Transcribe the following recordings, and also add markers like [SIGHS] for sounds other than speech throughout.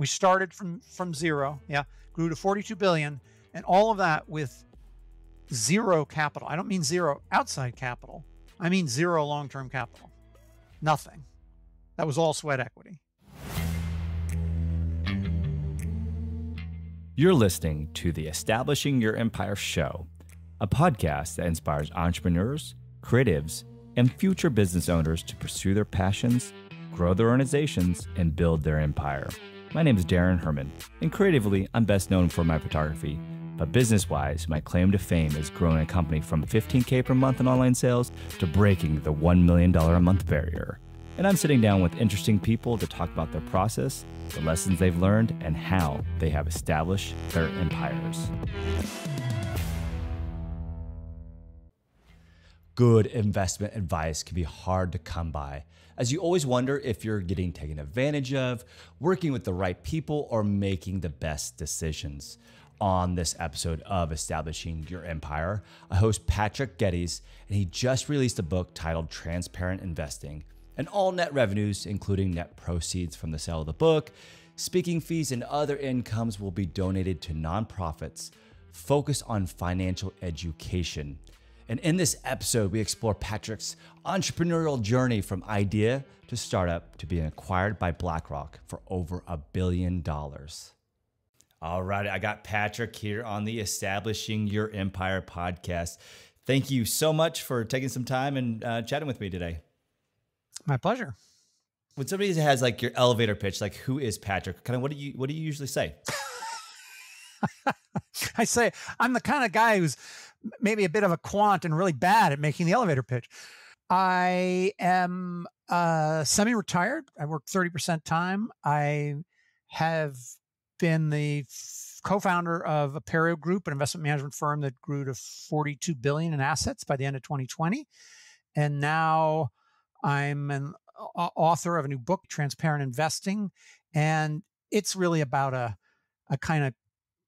We started from from zero, yeah, grew to 42 billion, and all of that with zero capital. I don't mean zero outside capital. I mean zero long-term capital. Nothing. That was all sweat equity. You're listening to the Establishing Your Empire show, a podcast that inspires entrepreneurs, creatives, and future business owners to pursue their passions, grow their organizations, and build their empire. My name is Daran Herrman, and creatively, I'm best known for my photography. But business wise, my claim to fame is growing a company from 15K per month in online sales to breaking the $1 million a month barrier. And I'm sitting down with interesting people to talk about their process, the lessons they've learned, and how they have established their empires. Good investment advice can be hard to come by, as you always wonder if you're getting taken advantage of, working with the right people, or making the best decisions. On this episode of Establishing Your Empire, I host Patrick Geddes, and he just released a book titled Transparent Investing and all net revenues, including net proceeds from the sale of the book, speaking fees, and other incomes, will be donated to nonprofits focused on financial education. And in this episode, we explore Patrick's entrepreneurial journey from idea to startup to being acquired by BlackRock for over a billion dollars. All right, I got Patrick here on the Establishing Your Empire podcast. Thank you so much for taking some time and uh, chatting with me today. My pleasure. When somebody has like your elevator pitch, like who is Patrick? Kind of what do you what do you usually say? [LAUGHS] I say I'm the kind of guy who's maybe a bit of a quant and really bad at making the elevator pitch. I am uh, semi-retired. I work 30% time. I have been the co-founder of Aperio Group, an investment management firm that grew to 42 billion in assets by the end of 2020. And now I'm an author of a new book, Transparent Investing, and it's really about a a kind of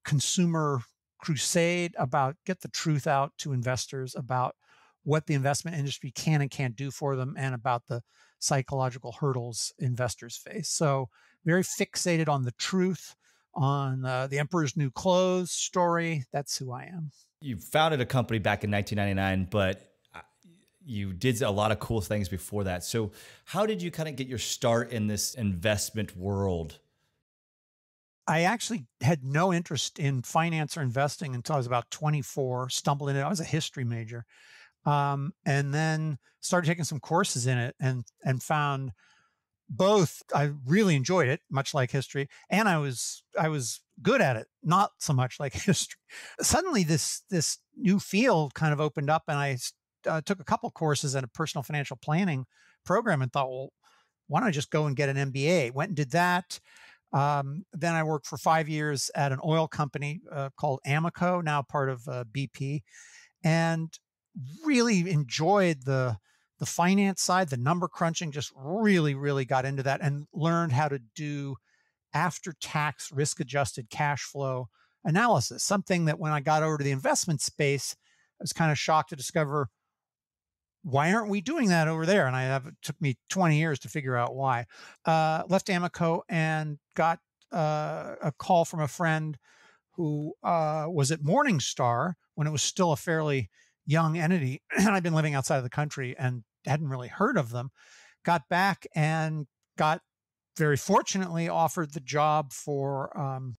consumer crusade about get the truth out to investors about what the investment industry can and can't do for them and about the psychological hurdles investors face. So, very fixated on the truth, on uh, the Emperor's New Clothes story. That's who I am. You founded a company back in 1999, but you did a lot of cool things before that. So, how did you kind of get your start in this investment world? I actually had no interest in finance or investing until I was about 24. Stumbled in it. I was a history major, um, and then started taking some courses in it, and and found both. I really enjoyed it, much like history, and I was I was good at it, not so much like [LAUGHS] history. Suddenly, this this new field kind of opened up, and I uh, took a couple courses in a personal financial planning program and thought, well, why don't I just go and get an MBA? Went and did that. Um, then I worked for five years at an oil company uh, called Amoco, now part of uh, BP, and really enjoyed the the finance side, the number crunching. Just really, really got into that and learned how to do after tax risk adjusted cash flow analysis. Something that when I got over to the investment space, I was kind of shocked to discover why aren't we doing that over there? And I have it took me 20 years to figure out why. Uh, left Amoco and got uh, a call from a friend who uh, was at Morningstar when it was still a fairly young entity, [CLEARS THROAT] and I'd been living outside of the country and hadn't really heard of them. Got back and got very fortunately offered the job for um,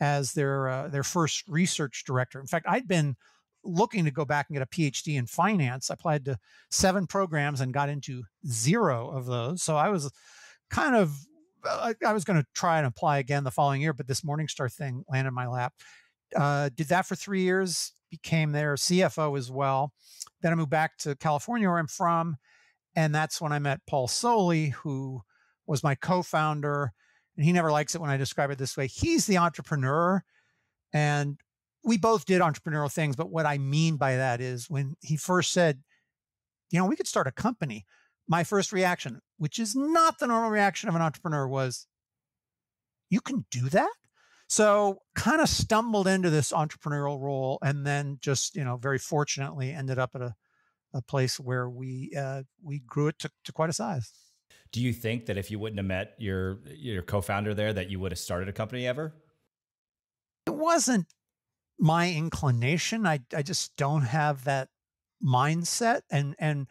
as their uh, their first research director. In fact, I'd been looking to go back and get a PhD in finance. I applied to seven programs and got into zero of those. So I was kind of, uh, I was going to try and apply again the following year, but this Morningstar thing landed in my lap. Uh, did that for three years, became their CFO as well. Then I moved back to California, where I'm from. And that's when I met Paul Solli, who was my co founder. And he never likes it when I describe it this way. He's the entrepreneur. And we both did entrepreneurial things, but what I mean by that is when he first said, you know, we could start a company, my first reaction, which is not the normal reaction of an entrepreneur, was, you can do that? So kind of stumbled into this entrepreneurial role and then just, you know, very fortunately ended up at a, a place where we uh, we grew it to, to quite a size. Do you think that if you wouldn't have met your your co-founder there, that you would have started a company ever? It wasn't my inclination. I I just don't have that mindset. And and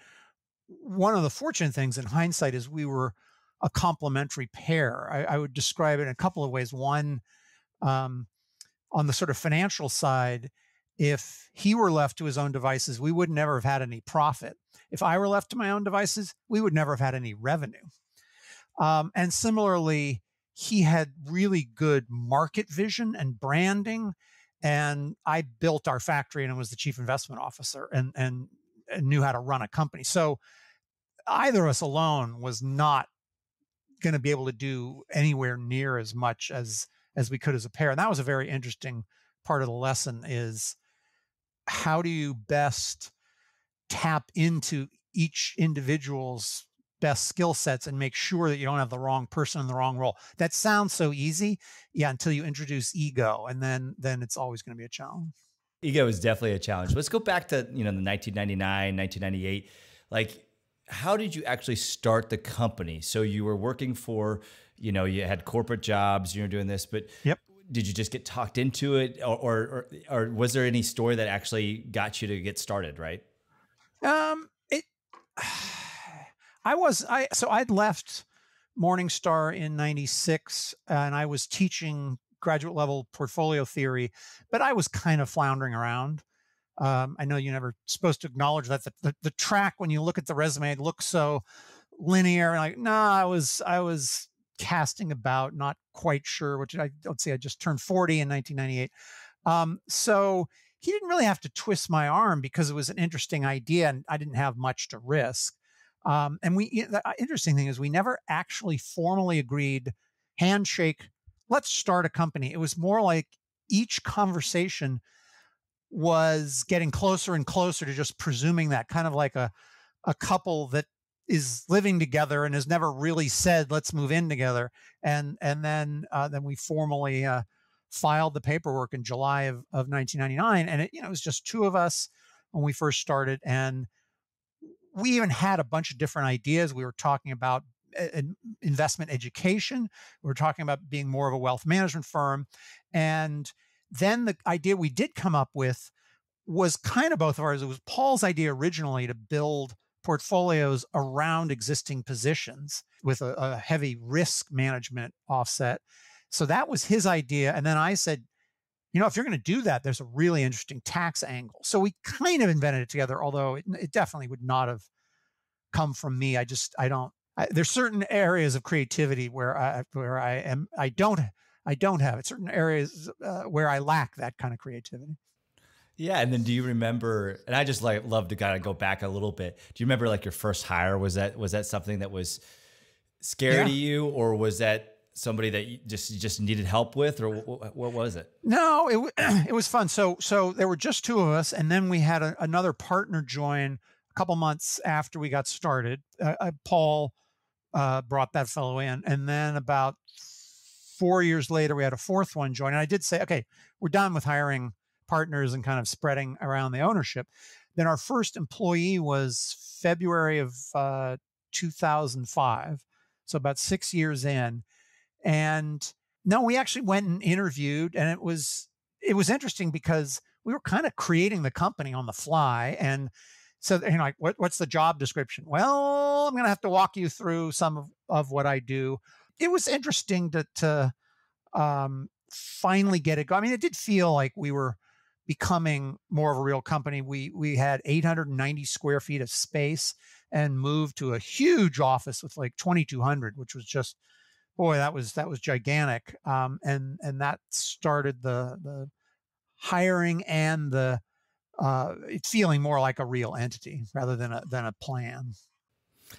one of the fortunate things in hindsight is we were a complementary pair. I, I would describe it in a couple of ways. One, um, on the sort of financial side, if he were left to his own devices, we would never have had any profit. If I were left to my own devices, we would never have had any revenue. Um, and similarly, he had really good market vision and branding. And I built our factory and was the chief investment officer and, and, and knew how to run a company. So either of us alone was not going to be able to do anywhere near as much as as we could as a pair. And that was a very interesting part of the lesson is how do you best tap into each individual's best skill sets and make sure that you don't have the wrong person in the wrong role. That sounds so easy, yeah, until you introduce ego and then then it's always going to be a challenge. Ego is definitely a challenge. Let's go back to, you know, the 1999, 1998. Like how did you actually start the company? So you were working for, you know, you had corporate jobs, you were doing this, but yep. did you just get talked into it or, or, or, or was there any story that actually got you to get started, right? Um, it, I was, I, so I'd left Morningstar in 96 and I was teaching graduate level portfolio theory, but I was kind of floundering around. Um, I know you're never supposed to acknowledge that the, the, the, track when you look at the resume looks so linear and like no I was I was casting about not quite sure which I let's say I just turned 40 in 1998 um, so he didn't really have to twist my arm because it was an interesting idea and I didn't have much to risk um, and we the uh, interesting thing is we never actually formally agreed handshake let's start a company. It was more like each conversation was getting closer and closer to just presuming that kind of like a a couple that is living together and has never really said let's move in together. And and then uh, then we formally uh, filed the paperwork in July of, of 1999 and it you know it was just two of us when we first started and we even had a bunch of different ideas we were talking about uh, investment education we were talking about being more of a wealth management firm and then the idea we did come up with was kind of both of ours. It was Paul's idea originally to build portfolios around existing positions with a, a heavy risk management offset. So that was his idea. And then I said, you know, if you're going to do that, there's a really interesting tax angle. So we kind of invented it together, although it, it definitely would not have come from me. I just, I don't, I, there's certain areas of creativity where I, where I am, I don't I don't have it. Certain areas uh, where I lack that kind of creativity. Yeah, and then do you remember? And I just like love to kind of go back a little bit. Do you remember like your first hire? Was that was that something that was scary yeah. to you, or was that somebody that you just you just needed help with, or what, what was it? No, it [CLEARS THROAT] it was fun. So so there were just two of us, and then we had a, another partner join a couple months after we got started. Uh, uh, Paul uh, brought that fellow in, and then about four years later, we had a fourth one join. And I did say, okay, we're done with hiring partners and kind of spreading around the ownership. Then our first employee was February of uh, 2005. So about six years in. And no, we actually went and interviewed, and it was it was interesting because we were kind of creating the company on the fly. And so, you know, like, what, what's the job description? Well, I'm going to have to walk you through some of, of what I do it was interesting to to um, finally get it going. I mean, it did feel like we were becoming more of a real company. We we had 890 square feet of space and moved to a huge office with like 2,200, which was just boy, that was that was gigantic. Um, and and that started the the hiring and the uh, feeling more like a real entity rather than a than a plan.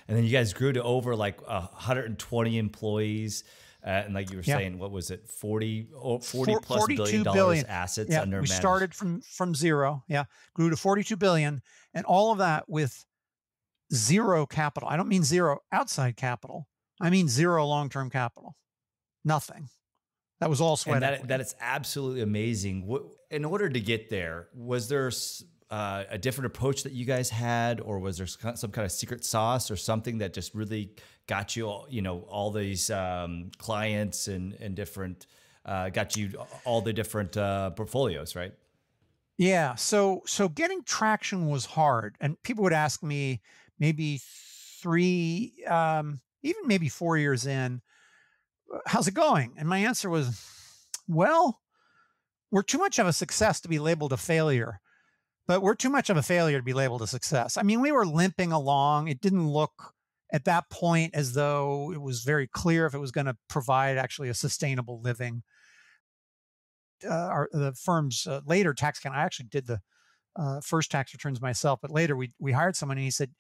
And then you guys grew to over like 120 employees. Uh, and like you were saying, what was it? 40, 40 plus billion dollars billion. assets yeah, under we started from from zero. Yeah. Grew to 42 billion. And all of that with zero capital. I don't mean zero outside capital. I mean zero long-term capital. Nothing. That was all sweat. And that, that is absolutely amazing. In order to get there, was there uh, a different approach that you guys had, or was there some kind of secret sauce or something that just really got you, all, you know, all these um, clients and and different, uh, got you all the different uh, portfolios, right? Yeah. So so getting traction was hard, and people would ask me maybe three, um, even maybe four years in, how's it going? And my answer was, [SIGHS] well, we're too much of a success to be labeled a failure, but we're too much of a failure to be labeled a success. I mean, we were limping along. It didn't look at that point as though it was very clear if it was going to provide actually a sustainable living uh, our the firm's uh, later tax account. I actually did the uh, first tax returns myself, but later we we hired someone and he said,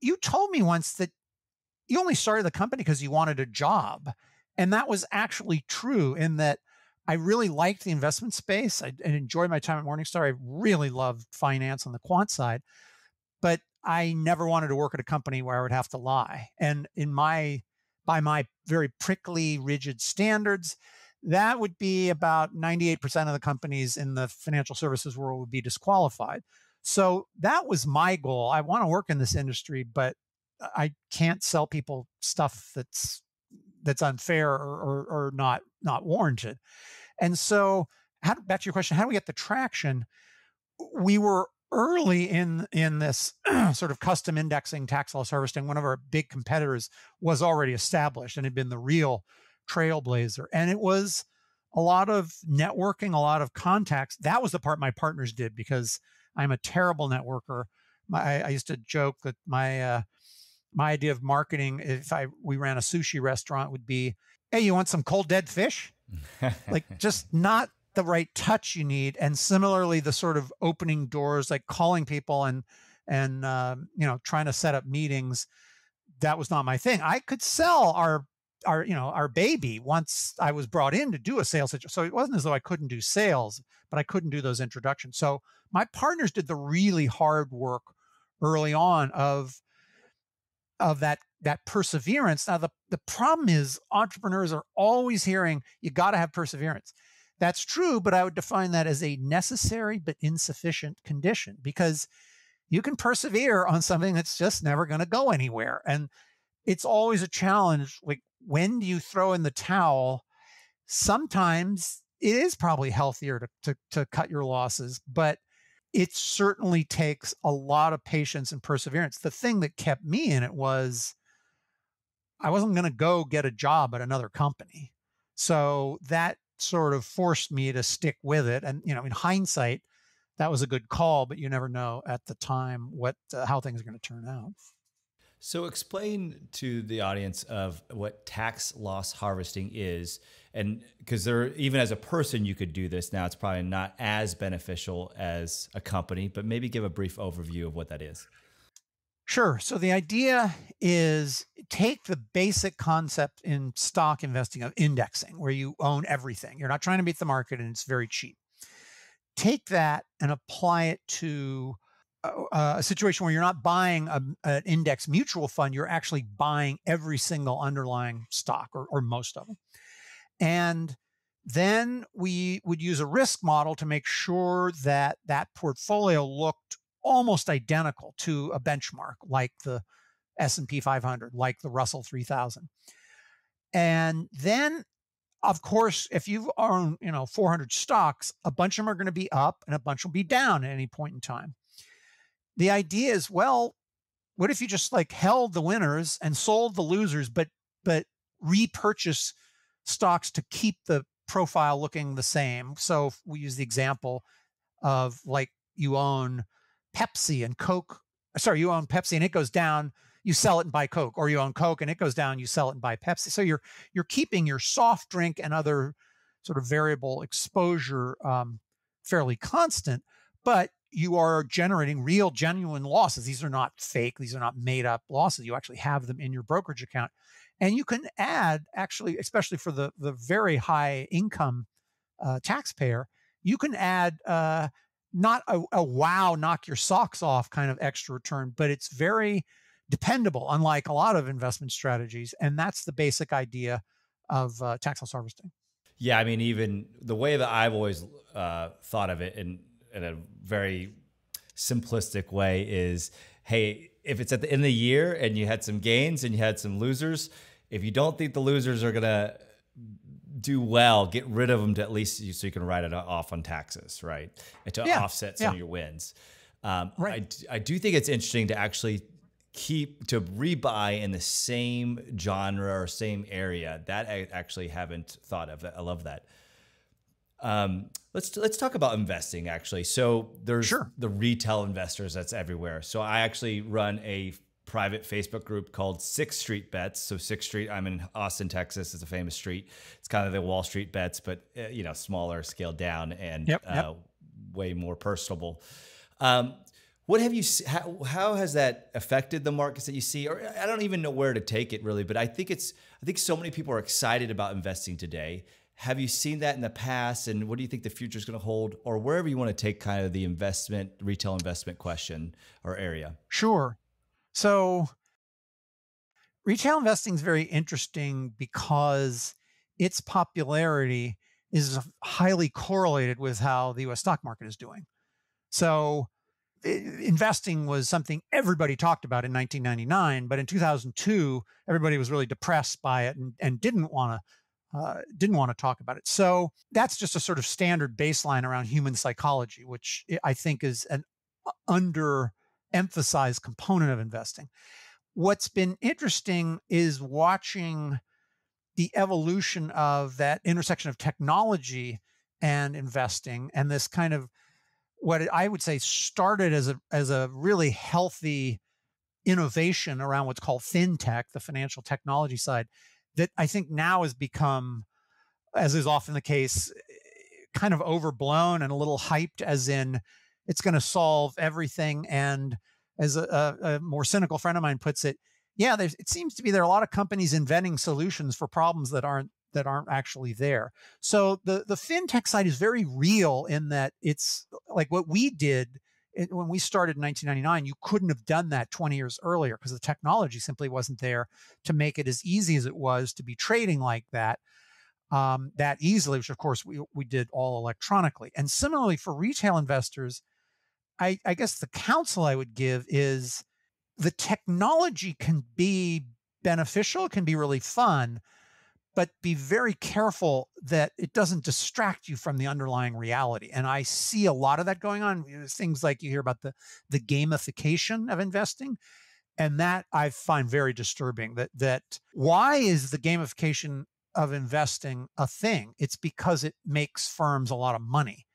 "You told me once that you only started the company because you wanted a job," and that was actually true. In that, I really liked the investment space. I, I enjoyed my time at Morningstar. I really loved finance on the quant side, but I never wanted to work at a company where I would have to lie. And in my by my very prickly, rigid standards, that would be about 98% of the companies in the financial services world would be disqualified. So that was my goal. I want to work in this industry, but I can't sell people stuff that's that's unfair or, or, or not not warranted. And so, how, back to your question, how do we get the traction? We were early in in this [CLEARS THROAT] sort of custom indexing tax loss harvesting. One of our big competitors was already established and had been the real trailblazer. And it was a lot of networking, a lot of contacts. That was the part my partners did because I'm a terrible networker. My, I used to joke that my uh, my idea of marketing, if I we ran a sushi restaurant, would be, "Hey, you want some cold dead fish?" [LAUGHS] like just not the right touch you need. And similarly, the sort of opening doors, like calling people and and uh, you know trying to set up meetings, that was not my thing. I could sell our our you know our baby once I was brought in to do a sales so it wasn't as though I couldn't do sales but I couldn't do those introductions so my partners did the really hard work early on of of that that perseverance now the the problem is entrepreneurs are always hearing you got to have perseverance that's true but I would define that as a necessary but insufficient condition because you can persevere on something that's just never going to go anywhere and it's always a challenge like when do you throw in the towel? Sometimes it is probably healthier to, to, to cut your losses, but it certainly takes a lot of patience and perseverance. The thing that kept me in it was I wasn't going to go get a job at another company. So that sort of forced me to stick with it. And, you know, in hindsight, that was a good call, but you never know at the time what, uh, how things are going to turn out. So, explain to the audience of what tax loss harvesting is, and because there, even as a person, you could do this. Now, it's probably not as beneficial as a company, but maybe give a brief overview of what that is. Sure. So the idea is take the basic concept in stock investing of indexing, where you own everything. You're not trying to beat the market, and it's very cheap. Take that and apply it to uh, a situation where you're not buying a, an index mutual fund, you're actually buying every single underlying stock or, or most of them. And then we would use a risk model to make sure that that portfolio looked almost identical to a benchmark like the S&P 500, like the Russell 3000. And then of course, if you own, you know, 400 stocks, a bunch of them are going to be up and a bunch will be down at any point in time the idea is, well, what if you just like held the winners and sold the losers, but but repurchase stocks to keep the profile looking the same? So we use the example of like you own Pepsi and Coke. Sorry, you own Pepsi and it goes down, you sell it and buy Coke, or you own Coke and it goes down, you sell it and buy Pepsi. So you're you're keeping your soft drink and other sort of variable exposure um, fairly constant, but you are generating real, genuine losses. These are not fake, these are not made up losses. You actually have them in your brokerage account. And you can add, actually, especially for the, the very high income uh, taxpayer, you can add uh, not a, a wow, knock your socks off kind of extra return, but it's very dependable, unlike a lot of investment strategies. And that's the basic idea of uh, tax loss harvesting. Yeah, I mean, even the way that I've always uh, thought of it, and in a very simplistic way is hey, if it's at the end of the year and you had some gains and you had some losers, if you don't think the losers are going to do well, get rid of them to at least so you can write it off on taxes, right? And to yeah, offset some yeah. of your wins. Um, right. I, I do think it's interesting to actually keep to rebuy in the same genre or same area that I actually haven't thought of. I love that. Um, let's let's talk about investing actually. So there's sure. the retail investors that's everywhere. So I actually run a private Facebook group called Sixth Street Bets. So Sixth Street, I'm in Austin, Texas. It's a famous street. It's kind of the Wall Street bets, but uh, you know, smaller, scaled down, and yep, uh, yep. way more personable. Um, what have you? How, how has that affected the markets that you see? Or I don't even know where to take it really, but I think it's. I think so many people are excited about investing today. Have you seen that in the past, and what do you think the future is going to hold, or wherever you want to take kind of the investment, retail investment question or area? Sure. So, retail investing is very interesting because its popularity is highly correlated with how the US stock market is doing. So, investing was something everybody talked about in 1999, but in 2002, everybody was really depressed by it and, and didn't want to uh, didn't want to talk about it. So that's just a sort of standard baseline around human psychology, which I think is an under emphasized component of investing. What's been interesting is watching the evolution of that intersection of technology and investing and this kind of what I would say started as a as a really healthy innovation around what's called fintech, the financial technology side, that I think now has become, as is often the case, kind of overblown and a little hyped, as in it's going to solve everything. And as a, a, more cynical friend of mine puts it, yeah, it seems to be there are a lot of companies inventing solutions for problems that aren't that aren't actually there. So the the fintech side is very real in that it's like what we did it, when we started in 1999, you couldn't have done that 20 years earlier because the technology simply wasn't there to make it as easy as it was to be trading like that um, that easily, which of course we, we did all electronically. And similarly for retail investors, I, I guess the counsel I would give is the technology can be beneficial, can be really fun, but be very careful that it doesn't distract you from the underlying reality. And I see a lot of that going on. Things like you hear about the the gamification of investing, and that I find very disturbing. That that why is the gamification of investing a thing? It's because it makes firms a lot of money.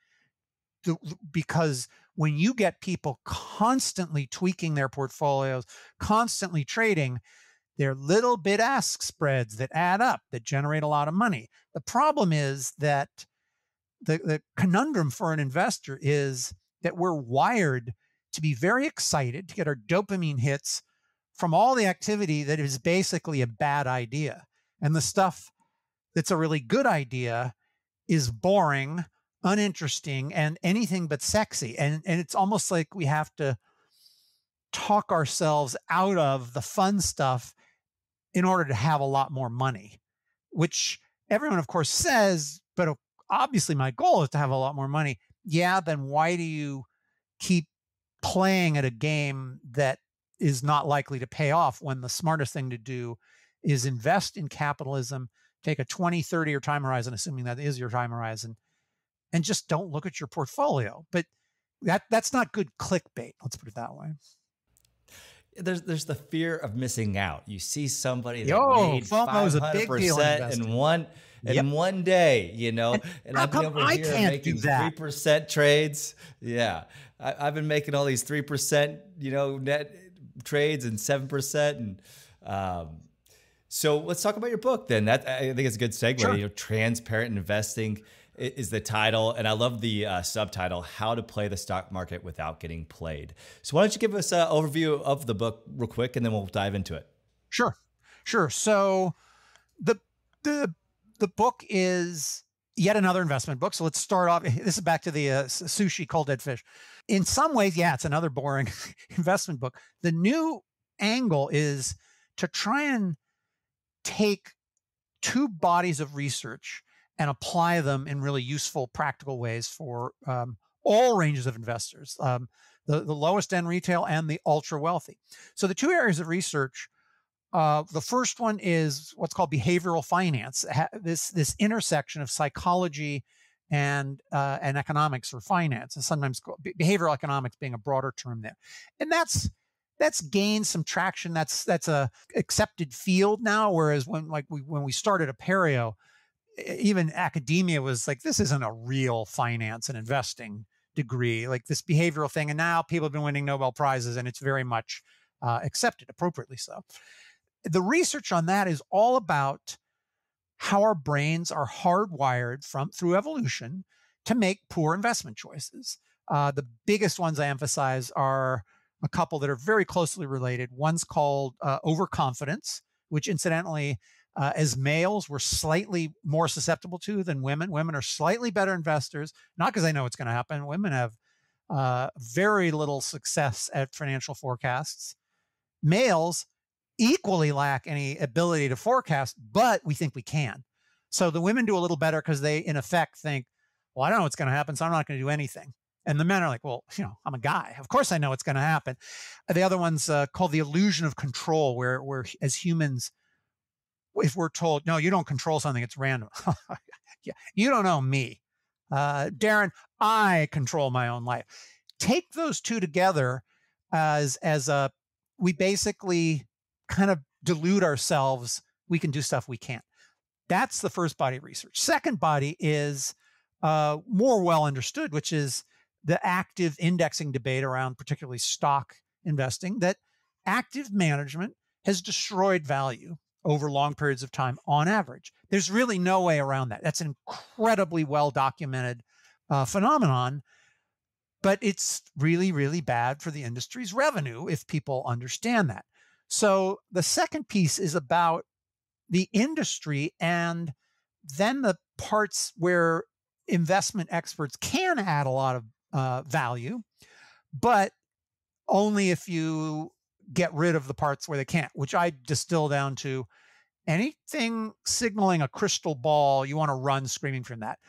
Because when you get people constantly tweaking their portfolios, constantly trading, they're little bid ask spreads that add up that generate a lot of money. The problem is that the, the conundrum for an investor is that we're wired to be very excited to get our dopamine hits from all the activity that is basically a bad idea. And the stuff that's a really good idea is boring, uninteresting, and anything but sexy. And, and it's almost like we have to talk ourselves out of the fun stuff in order to have a lot more money, which everyone, of course, says, but uh, obviously my goal is to have a lot more money. Yeah, then why do you keep playing at a game that is not likely to pay off when the smartest thing to do is invest in capitalism, take a 20, 30 year time horizon, assuming that is your time horizon, and just don't look at your portfolio. But that that's not good clickbait, let's put it that way there's there's the fear of missing out. You see somebody that Yo, made five hundred percent in one in yep. one day, you know, and, and I've been over I here making three percent trades. Yeah, I, have been making all these three percent, you know, net trades and seven percent, and um, so let's talk about your book then. That I think it's a good segue. Sure. You know, transparent investing is the title, and I love the uh, subtitle: "How to Play the Stock Market Without Getting Played." So, why don't you give us an overview of the book real quick, and then we'll dive into it. Sure, sure. So, the the the book is yet another investment book. So let's start off. [LAUGHS] This is back to the uh, sushi cold dead fish. In some ways, yeah, it's another boring [LAUGHS] investment book. The new angle is to try and take two bodies of research and apply them in really useful, practical ways for um, all ranges of investors, um, the, the lowest end retail and the ultra wealthy. So the two areas of research uh, the first one is what's called behavioral finance. This this intersection of psychology and uh, and economics or finance, and sometimes behavioral economics being a broader term there, and that's that's gained some traction. That's that's a accepted field now. Whereas when like we when we started Aperio, even academia was like this isn't a real finance and investing degree, like this behavioral thing. And now people have been winning Nobel prizes, and it's very much uh, accepted, appropriately so the research on that is all about how our brains are hardwired from through evolution to make poor investment choices. Uh, the biggest ones I emphasize are a couple that are very closely related. One's called uh, overconfidence, which incidentally, uh, as males, we're slightly more susceptible to than women. Women are slightly better investors, not because they know what's going to happen. Women have uh, very little success at financial forecasts. Males equally lack any ability to forecast, but we think we can. So the women do a little better because they, in effect, think, well, I don't know what's going to happen, so I'm not going to do anything. And the men are like, well, you know, I'm a guy. Of course I know what's going to happen. The other one's uh, called the illusion of control, where, where as humans, if we're told, no, you don't control something, it's random. [LAUGHS] yeah, you don't know me. Uh, Daran, I control my own life. Take those two together as, as a, we basically kind of delude ourselves we can do stuff we can't. That's the first body of research. Second body is uh, more well understood, which is the active indexing debate around particularly stock investing, that active management has destroyed value over long periods of time on average. There's really no way around that. That's an incredibly well documented uh, phenomenon, but it's really, really bad for the industry's revenue if people understand that. So the second piece is about the industry and then the parts where investment experts can add a lot of uh, value, but only if you get rid of the parts where they can't, which I distill down to anything signaling a crystal ball, you want to run screaming from that.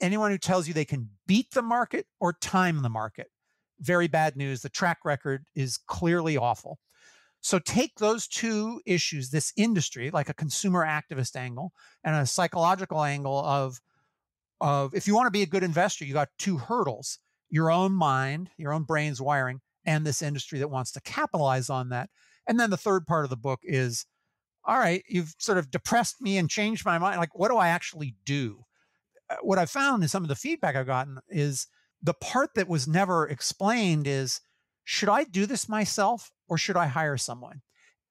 Anyone who tells you they can beat the market or time the market, very bad news. The track record is clearly awful. So take those two issues, this industry, like a consumer activist angle and a psychological angle of, of if you want to be a good investor, you got two hurdles, your own mind, your own brain's wiring, and this industry that wants to capitalize on that. And then the third part of the book is, all right, you've sort of depressed me and changed my mind. Like, what do I actually do? Uh, what I've found in some of the feedback I've gotten is the part that was never explained is, should I do this myself or should I hire someone?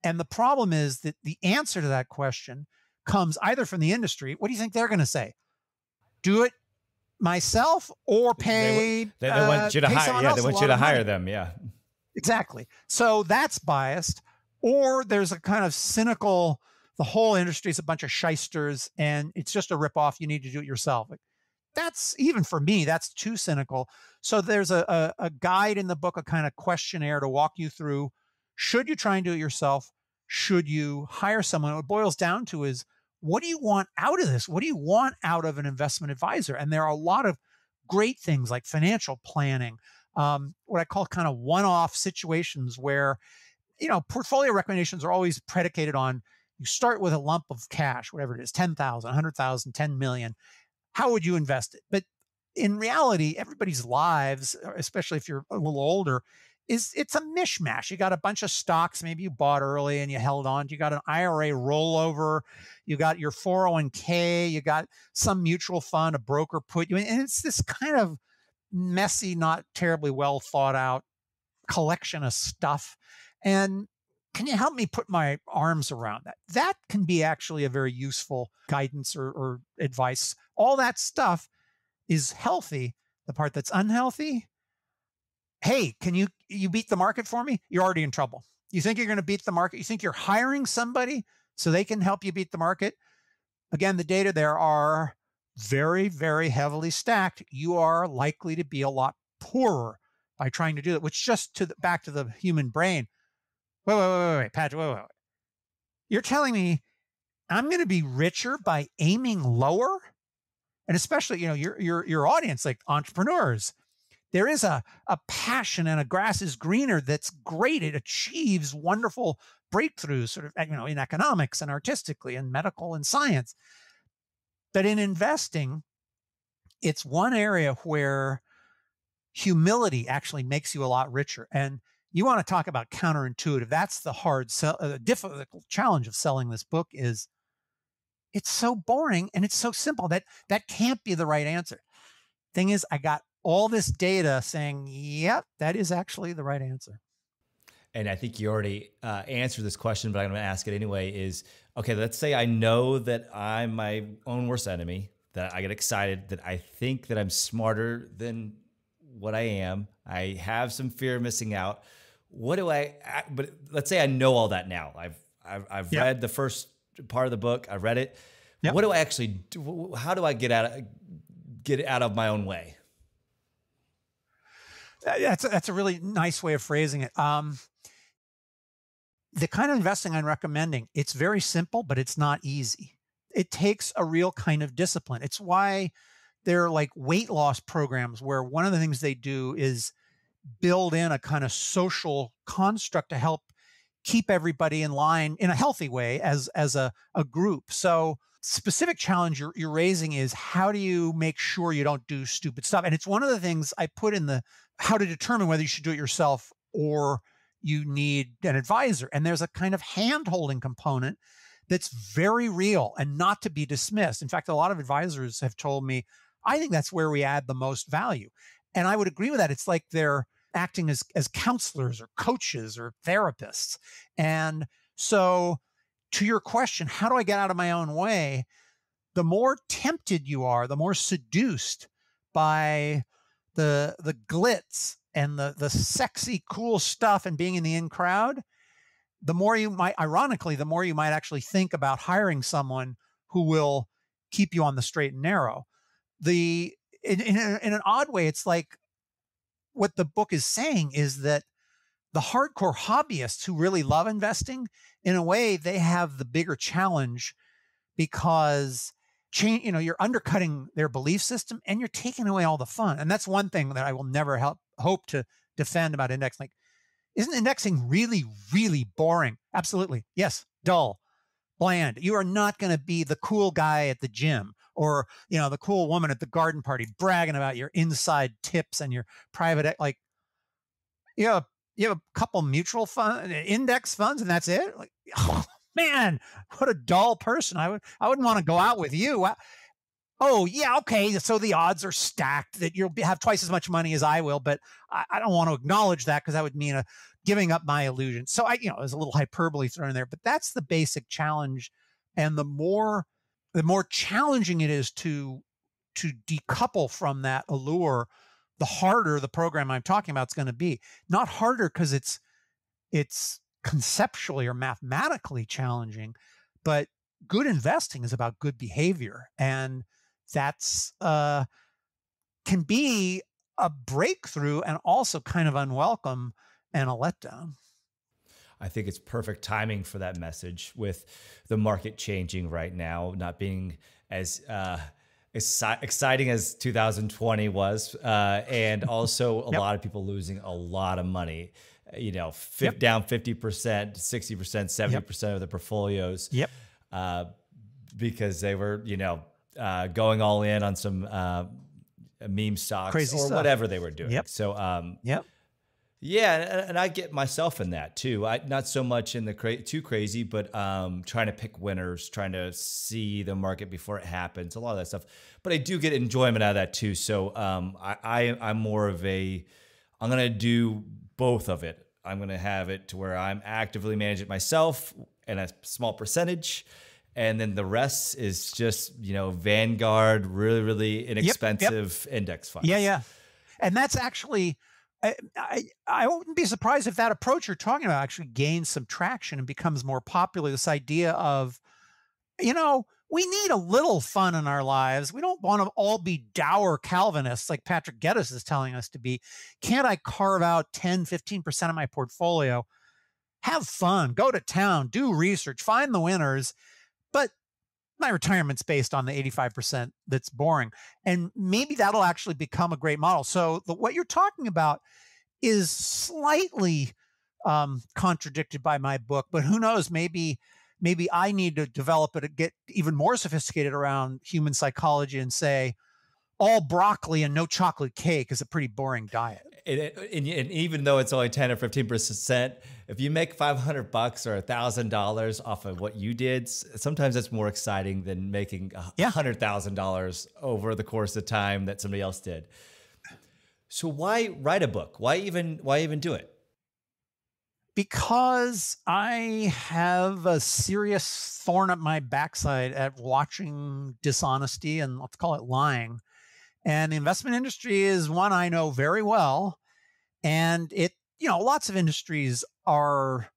And the problem is that the answer to that question comes either from the industry. What do you think they're going to say? Do it myself or pay? They, they, they uh, want you to hire. Yeah, they want you to hire them. Yeah, exactly. So that's biased. Or there's a kind of cynical. The whole industry is a bunch of shysters, and it's just a ripoff. You need to do it yourself. That's even for me. That's too cynical. So there's a, a, a guide in the book, a kind of questionnaire to walk you through should you try and do it yourself? Should you hire someone? What it boils down to is what do you want out of this? What do you want out of an investment advisor? And there are a lot of great things like financial planning, um, what I call kind of one off situations where, you know, portfolio recommendations are always predicated on you start with a lump of cash, whatever it is 10,000, 100,000, 10 million. How would you invest it? But in reality, everybody's lives, especially if you're a little older, is it's a mishmash. You got a bunch of stocks, maybe you bought early and you held on. You got an IRA rollover, you got your 401k, you got some mutual fund, a broker put you in, and it's this kind of messy, not terribly well thought out collection of stuff. And can you help me put my arms around that? That can be actually a very useful guidance or, or advice. All that stuff is healthy. The part that's unhealthy hey, can you you beat the market for me? You're already in trouble. You think you're going to beat the market? You think you're hiring somebody so they can help you beat the market? Again, the data there are very, very heavily stacked. You are likely to be a lot poorer by trying to do that, which just to the, back to the human brain. Wait, wait, wait, wait, wait, Patrick, wait, wait, wait. You're telling me I'm going to be richer by aiming lower? And especially, you know, your your your audience, like entrepreneurs, there is a, a passion and a grass is greener that's great. It achieves wonderful breakthroughs, sort of, you know, in economics and artistically and medical and science. But in investing, it's one area where humility actually makes you a lot richer. And you want to talk about counterintuitive. That's the hard, sell, uh, difficult challenge of selling this book is it's so boring and it's so simple that that can't be the right answer. Thing is, I got all this data saying, yep, that is actually the right answer. And I think you already uh, answered this question, but I'm going to ask it anyway. Is okay, let's say I know that I'm my own worst enemy, that I get excited, that I think that I'm smarter than what I am. I have some fear of missing out. What do I, but let's say I know all that now. I've, I've, I've yep. read the first part of the book. I read it. Yep. What do I actually do? How do I get out of, get out of my own way? That's a, that's a really nice way of phrasing it. Um, the kind of investing I'm recommending, it's very simple, but it's not easy. It takes a real kind of discipline. It's why there are like weight loss programs where one of the things they do is build in a kind of social construct to help keep everybody in line in a healthy way as as a, a group. So specific challenge you're, you're raising is how do you make sure you don't do stupid stuff? And it's one of the things I put in the how to determine whether you should do it yourself or you need an advisor. And there's a kind of hand holding component that's very real and not to be dismissed. In fact, a lot of advisors have told me, I think that's where we add the most value. And I would agree with that. It's like they're acting as, as counselors or coaches or therapists. And so, to your question, how do I get out of my own way? The more tempted you are, the more seduced by the the glitz and the the sexy cool stuff and being in the in crowd the more you might ironically the more you might actually think about hiring someone who will keep you on the straight and narrow. The in, in, in an odd way it's like what the book is saying is that the hardcore hobbyists who really love investing in a way they have the bigger challenge because change you know you're undercutting their belief system and you're taking away all the fun. And that's one thing that i will never help hope to defend about index like isn't indexing really really boring? Absolutely. Yes. Dull. Bland. You are not going to be the cool guy at the gym or you know the cool woman at the garden party bragging about your inside tips and your private like you have you have a couple mutual fund index funds and that's it? Like [LAUGHS] oh, man, what a dull person. I would I wouldn't want to go out with you. I, oh yeah, okay. So the odds are stacked that you'll have twice as much money as I will, but I, I don't want to acknowledge that because that would mean a, giving up my illusion. So I, you know, there's a little hyperbole thrown in there, but that's the basic challenge. And the more the more challenging it is to to decouple from that allure, the harder the program I'm talking about is going to be. Not harder because it's it's conceptually or mathematically challenging, but good investing is about good behavior. And that's uh, can be a breakthrough and also kind of unwelcome and a letdown. I think it's perfect timing for that message with the market changing right now, not being as uh, exciting as 2020 was, uh, and also a [LAUGHS] yep. lot of people losing a lot of money you know, yep. down 50%, 60%, 70% yep. of the portfolios. Yep. Uh, because they were, you know, uh, going all in on some uh, meme stocks Crazy or stuff. whatever they were doing. Yep. So, um, yep. Yeah, and, and, I get myself in that too. I not so much in the cra- too crazy, but um, trying to pick winners, trying to see the market before it happens, a lot of that stuff. But I do get enjoyment out of that too. So um, I, I I'm more of a I'm gonna do both of it. I'm going to have it to where I'm actively managing it myself and a small percentage. And then the rest is just, you know, Vanguard, really, really inexpensive yep, yep. index funds. Yeah, yeah. And that's actually, I, I, I wouldn't be surprised if that approach you're talking about actually gains some traction and becomes more popular. This idea of, you know, we need a little fun in our lives. We don't want to all be dour Calvinists like Patrick Geddes is telling us to be. Can't I carve out 10, 15% of my portfolio? Have fun, go to town, do research, find the winners, but my retirement's based on the 85% that's boring. And maybe that'll actually become a great model. So the, what you're talking about is slightly um, contradicted by my book, but who knows? Maybe maybe I need to develop it, get even more sophisticated around human psychology, and say all broccoli and no chocolate cake is a pretty boring diet. And, uh, and, and even though it's only ten or fifteen percent, if you make five hundred bucks or a thousand dollars off of what you did, sometimes that's more exciting than making a hundred thousand dollars over the course of time that somebody else did. So why write a book? Why even why even do it? Because I have a serious thorn up my backside at watching dishonesty and let's call it lying. And the investment industry is one I know very well. And it, you know, lots of industries are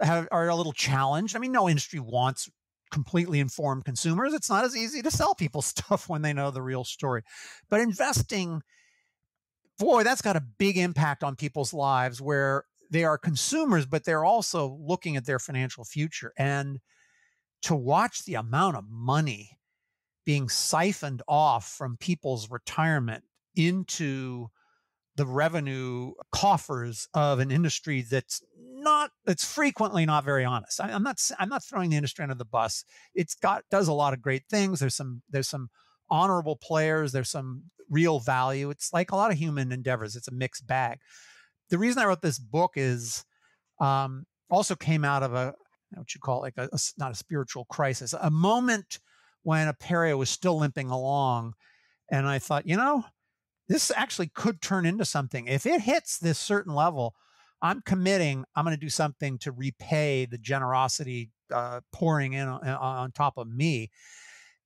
have, are a little challenged. I mean, no industry wants completely informed consumers. It's not as easy to sell people [LAUGHS] stuff when they know the real story. But investing boy, that's got a big impact on people's lives where they are consumers, but they're also looking at their financial future. And to watch the amount of money being siphoned off from people's retirement into the revenue coffers of an industry that's not it's frequently not very honest I, am not i'm not throwing the industry under the bus it's got does a lot of great things there's some there's some honorable players there's some real value. It's like a lot of human endeavors. It's a mixed bag. The reason I wrote this book is um, also came out of a what you call like a, a, not a spiritual crisis, a moment when Aperio was still limping along, and I thought, you know, this actually could turn into something. If it hits this certain level, I'm committing. I'm going to do something to repay the generosity uh, pouring in on, on, top of me.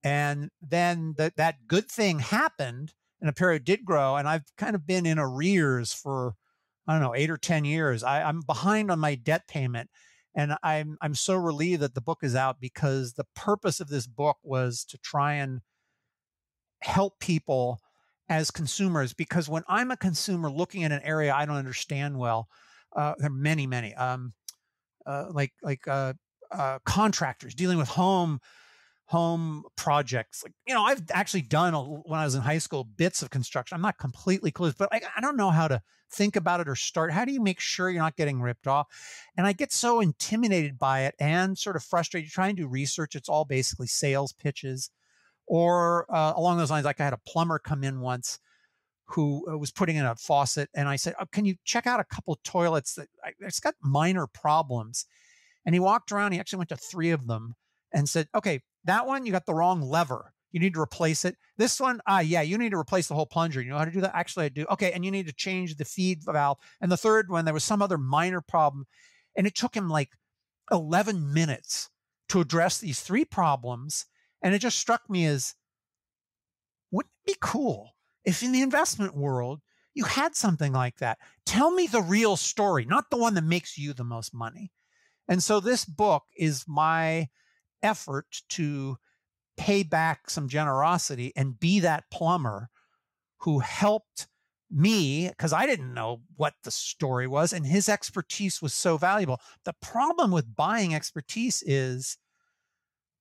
And then that that good thing happened, and Aperio did grow. And I've kind of been in arrears for, I don't know, eight or 10 years. I, I'm behind on my debt payment. And I'm, I'm so relieved that the book is out because the purpose of this book was to try and help people as consumers. Because when I'm a consumer looking at an area I don't understand well, uh, there are many, many, um, uh, like, like, uh, uh contractors dealing with home home projects. Like, you know, I've actually done a, when I was in high school bits of construction. I'm not completely clueless, but I, I don't know how to think about it or start. How do you make sure you're not getting ripped off? And I get so intimidated by it and sort of frustrated. You try and do research. It's all basically sales pitches. Or uh, along those lines, like I had a plumber come in once who uh, was putting in a faucet, and I said, oh, "Can you check out a couple toilets that I, it's got minor problems?" And he walked around. He actually went to three of them and said, "Okay, that one, you got the wrong lever. You need to replace it. This one, ah, yeah, you need to replace the whole plunger. You know how to do that? Actually, I do. Okay, and you need to change the feed valve. And the third one, there was some other minor problem, and it took him like 11 minutes to address these three problems. And it just struck me as, wouldn't it be cool if in the investment world you had something like that? Tell me the real story, not the one that makes you the most money. And so this book is my effort to pay back some generosity and be that plumber who helped me because I didn't know what the story was, and his expertise was so valuable. The problem with buying expertise is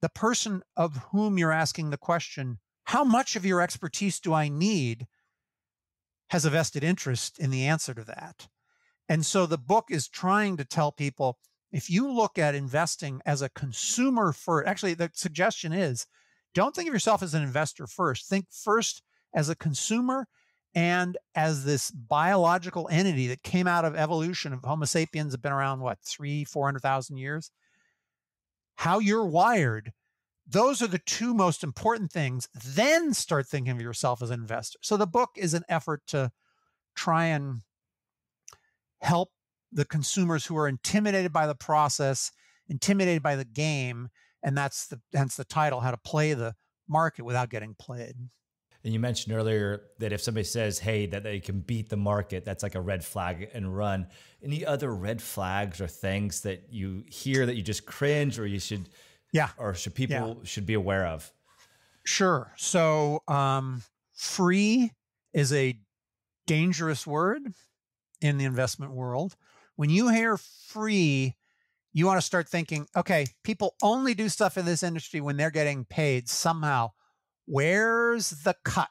the person of whom you're asking the question, how much of your expertise do I need, has a vested interest in the answer to that. And so the book is trying to tell people if you look at investing as a consumer first, actually, the suggestion is don't think of yourself as an investor first. Think first as a consumer and as this biological entity that came out of evolution of Homo sapiens have been around what three, four hundred thousand years. How you're wired, those are the two most important things. Then start thinking of yourself as an investor. So the book is an effort to try and help the consumers who are intimidated by the process, intimidated by the game, and that's the hence the title, how to play the market without getting played. And you mentioned earlier that if somebody says, "Hey, that they can beat the market," that's like a red flag and run. Any other red flags or things that you hear that you just cringe, or you should, yeah, or should people yeah. should be aware of? Sure. So, um, free is a dangerous word in the investment world when you hear free, you want to start thinking, okay, people only do stuff in this industry when they're getting paid somehow. Where's the cut?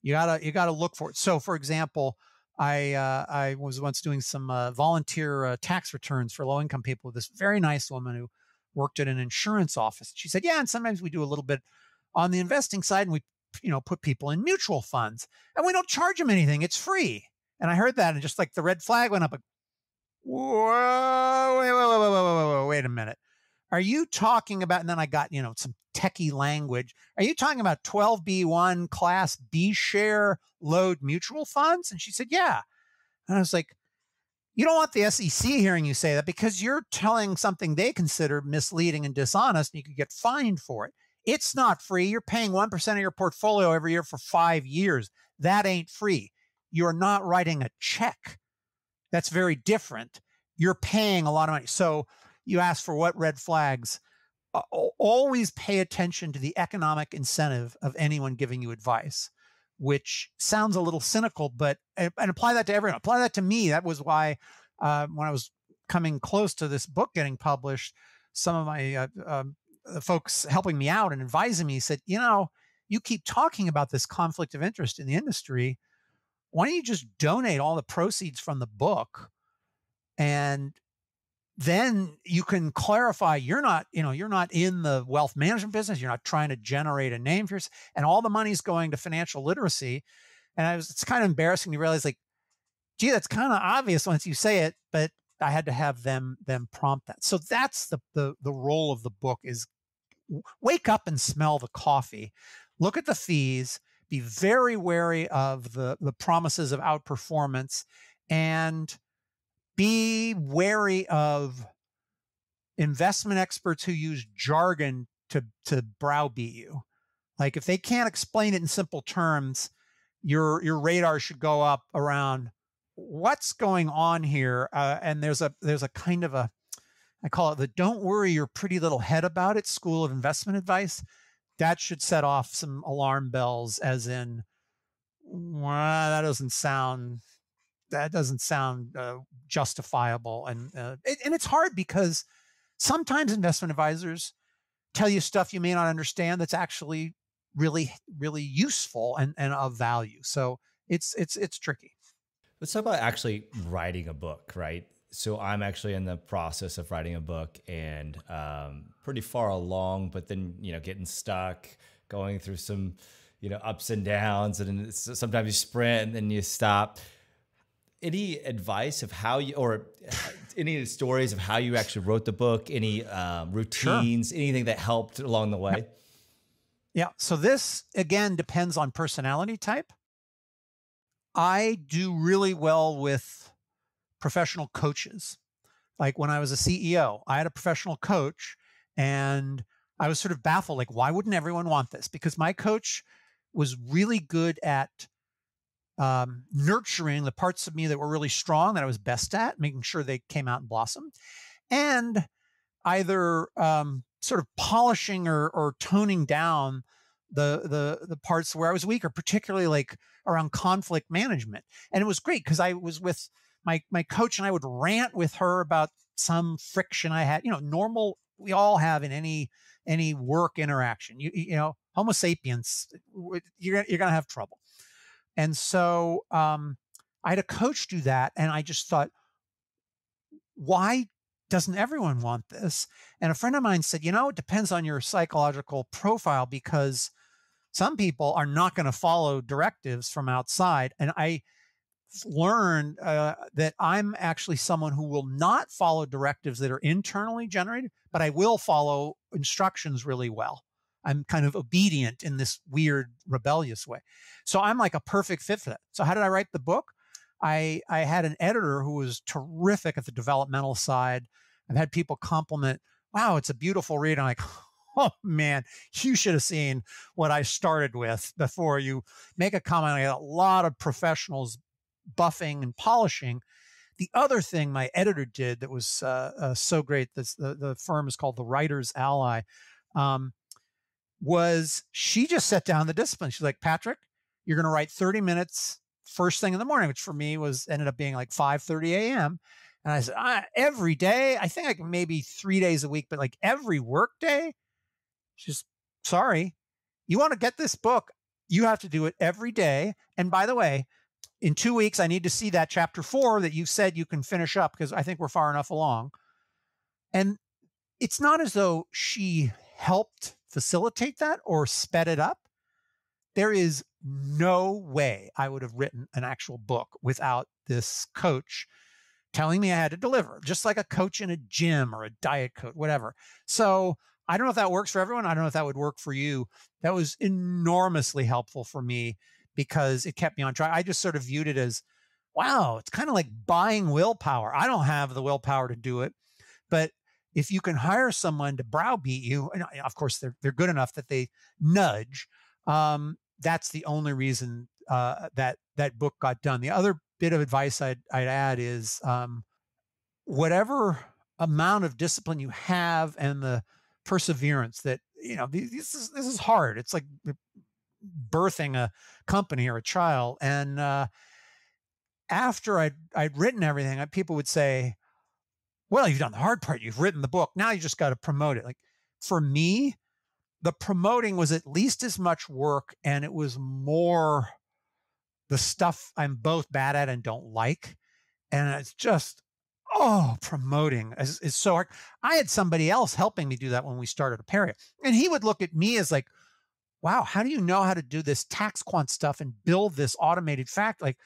You gotta you gotta look for it. So, for example, I uh, I was once doing some uh, volunteer uh, tax returns for low income people with this very nice woman who worked at an insurance office. She said, "Yeah, and sometimes we do a little bit on the investing side, and we you know put people in mutual funds, and we don't charge them anything. It's free." And I heard that, and just like the red flag went up. Like, Whoa! Wait, wait, wait, wait, wait a minute. Are you talking about? And then I got you know some techie language. Are you talking about 12B1 class B share load mutual funds? And she said, Yeah. And I was like, You don't want the SEC hearing you say that because you're telling something they consider misleading and dishonest, and you could get fined for it. It's not free. You're paying 1% of your portfolio every year for five years. That ain't free. You're not writing a check. That's very different. You're paying a lot of money. So you ask for what red flags always pay attention to the economic incentive of anyone giving you advice, which sounds a little cynical, but and apply that to everyone. Apply that to me. That was why uh, when I was coming close to this book getting published, some of my uh, um, folks helping me out and advising me said, you know, you keep talking about this conflict of interest in the industry. Why don't you just donate all the proceeds from the book and then you can clarify you're not you know you're not in the wealth management business you're not trying to generate a name for yourself and all the money's going to financial literacy. And i was it's kind of embarrassing to realize like gee that's kind of obvious once you say it but i had to have them them prompt that. So that's the the, the role of the book is wake up and smell the coffee. Look at the fees be very wary of the the promises of outperformance and be wary of investment experts who use jargon to to browbeat you. Like if they can't explain it in simple terms, your your radar should go up around what's going on here. Uh, and there's a there's a kind of a I call it the "Don't worry your pretty little head about it" school of investment advice. That should set off some alarm bells, as in, well, that doesn't sound that doesn't sound uh, justifiable. And uh, it, and it's hard because sometimes investment advisors tell you stuff you may not understand that's actually really really useful and, and of value. So it's it's it's tricky. Let's talk about actually writing a book right so i'm actually in the process of writing a book and um, pretty far along but then you know getting stuck going through some you know ups and downs and sometimes you sprint and then you stop. Any advice of how you or any stories of how you actually wrote the book? Any um, routines? Sure. anything that helped along the way? Yeah. So this again depends on personality type. I do really well with professional coaches like when i was a ceo i had a professional coach and i was sort of baffled like why wouldn't everyone want this because my coach was really good at um, nurturing the parts of me that were really strong that I was best at, making sure they came out and blossomed, and either um, sort of polishing or, or toning down the the the parts where I was weaker, particularly like around conflict management. And it was great because I was with my my coach and I would rant with her about some friction I had. You know, normal we all have in any any work interaction. You you know, Homo sapiens, you're you're gonna have trouble. And so um, I had a coach do that. And I just thought, why doesn't everyone want this? And a friend of mine said, you know, it depends on your psychological profile because some people are not going to follow directives from outside. And I learned uh, that I'm actually someone who will not follow directives that are internally generated, but I will follow instructions really well. I'm kind of obedient in this weird rebellious way. So I'm like a perfect fit for that. So how did I write the book? I I had an editor who was terrific at the developmental side. I've had people compliment, "Wow, it's a beautiful read." I'm like, [LAUGHS] "Oh man, you should have seen what I started with before you make a comment." I got a lot of professionals buffing and polishing. The other thing my editor did that was uh, uh, so great, this, the, the firm is called the Writer's Ally. Um, was she just set down the discipline. She's like, Patrick, you're going to write 30 minutes first thing in the morning, which for me was ended up being like 5 30 a.m. And I said, every day? I think like maybe three days a week, but like every work day? She's sorry. You want to get this book, you have to do it every day. And by the way, in two weeks, I need to see that chapter four that you said you can finish up because I think we're far enough along. And it's not as though she helped facilitate that or sped it up. There is no way I would have written an actual book without this coach telling me I had to deliver, just like a coach in a gym or a diet coach, whatever. So I don't know if that works for everyone. I don't know if that would work for you. That was enormously helpful for me because it kept me on track. I just sort of viewed it as, wow, it's kind of like buying willpower. I don't have the willpower to do it, but if you can hire someone to browbeat you, and of course they're they're good enough that they nudge, um, that's the only reason uh, that that book got done. The other bit of advice I'd I'd add is um, whatever amount of discipline you have and the perseverance that you know this is this is hard. It's like birthing a company or a child. And uh, after I'd I'd written everything, people would say, "Well, you've done the hard part. You've written the book. Now you just got to promote it." Like for me, the promoting was at least as much work, and it was more the stuff I'm both bad at and don't like. And it's just, oh, promoting is, is so hard. I had somebody else helping me do that when we started Aperio. And he would look at me as like, wow, how do you know how to do this tax quant stuff and build this automated fact? Like,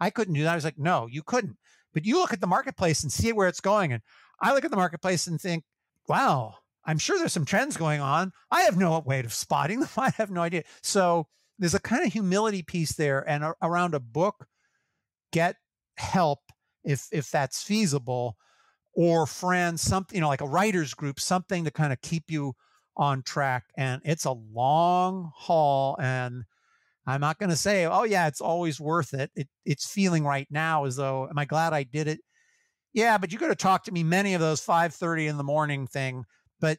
I couldn't do that. I was like, no, you couldn't. But you look at the marketplace and see where it's going. And I look at the marketplace and think, wow, I'm sure there's some trends going on. I have no way of spotting them. [LAUGHS] I have no idea. So there's a kind of humility piece there. And a, around a book, get help if if that's feasible, or friends, something you know, like a writers group, something to kind of keep you on track. And it's a long haul. And I'm not going to say, oh yeah, it's always worth it. it. It's feeling right now as though, am I glad I did it? Yeah, but you could have talked to me many of those 5:30 in the morning thing but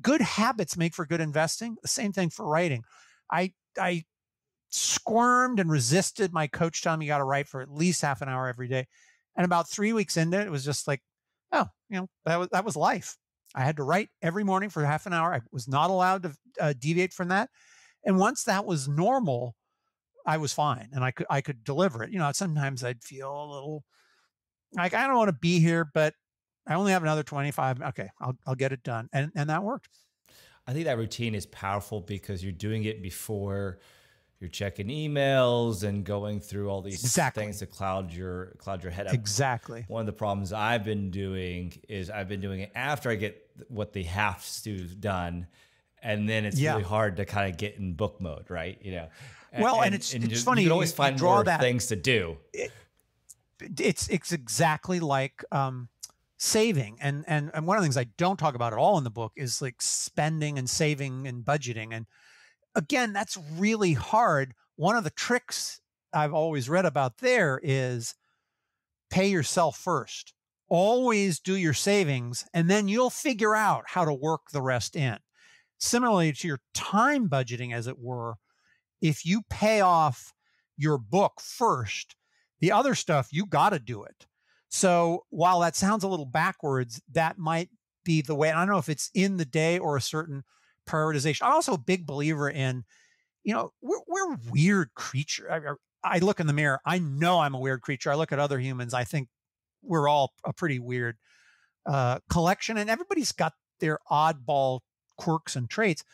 good habits make for good investing. The same thing for writing. I I squirmed and resisted my coach telling me you got to write for at least half an hour every day. And about three weeks into it, it was just like, oh, you know, that was that was life. I had to write every morning for half an hour. I was not allowed to uh, deviate from that. And once that was normal, I was fine and I could I could deliver it. You know, sometimes I'd feel a little like I don't want to be here, but I only have another 25. Okay, I'll, I'll get it done. And, and that worked. I think that routine is powerful because you're doing it before you're checking emails and going through all these exactly. things to cloud your cloud your head up. Exactly. One of the problems I've been doing is I've been doing it after I get what they have to done, and then it's yeah. really hard to kind of get in book mode, right? You know. Well, and, and it's and it's funny. You can always find draw more that, things to do. It, it's it's exactly like um, saving and, and and one of the things i don't talk about at all in the book is like spending and saving and budgeting and again that's really hard. One of the tricks i've always read about there is pay yourself first. Always do your savings and then you'll figure out how to work the rest in. Similarly to your time budgeting as it were if you pay off your book first the other stuff you got to do it. So while that sounds a little backwards, that might be the way. I don't know if it's in the day or a certain prioritization. I'm also a big believer in, you know, we're, we're weird creature. I, I look in the mirror. I know I'm a weird creature. I look at other humans. I think we're all a pretty weird uh, collection, and everybody's got their oddball quirks and traits.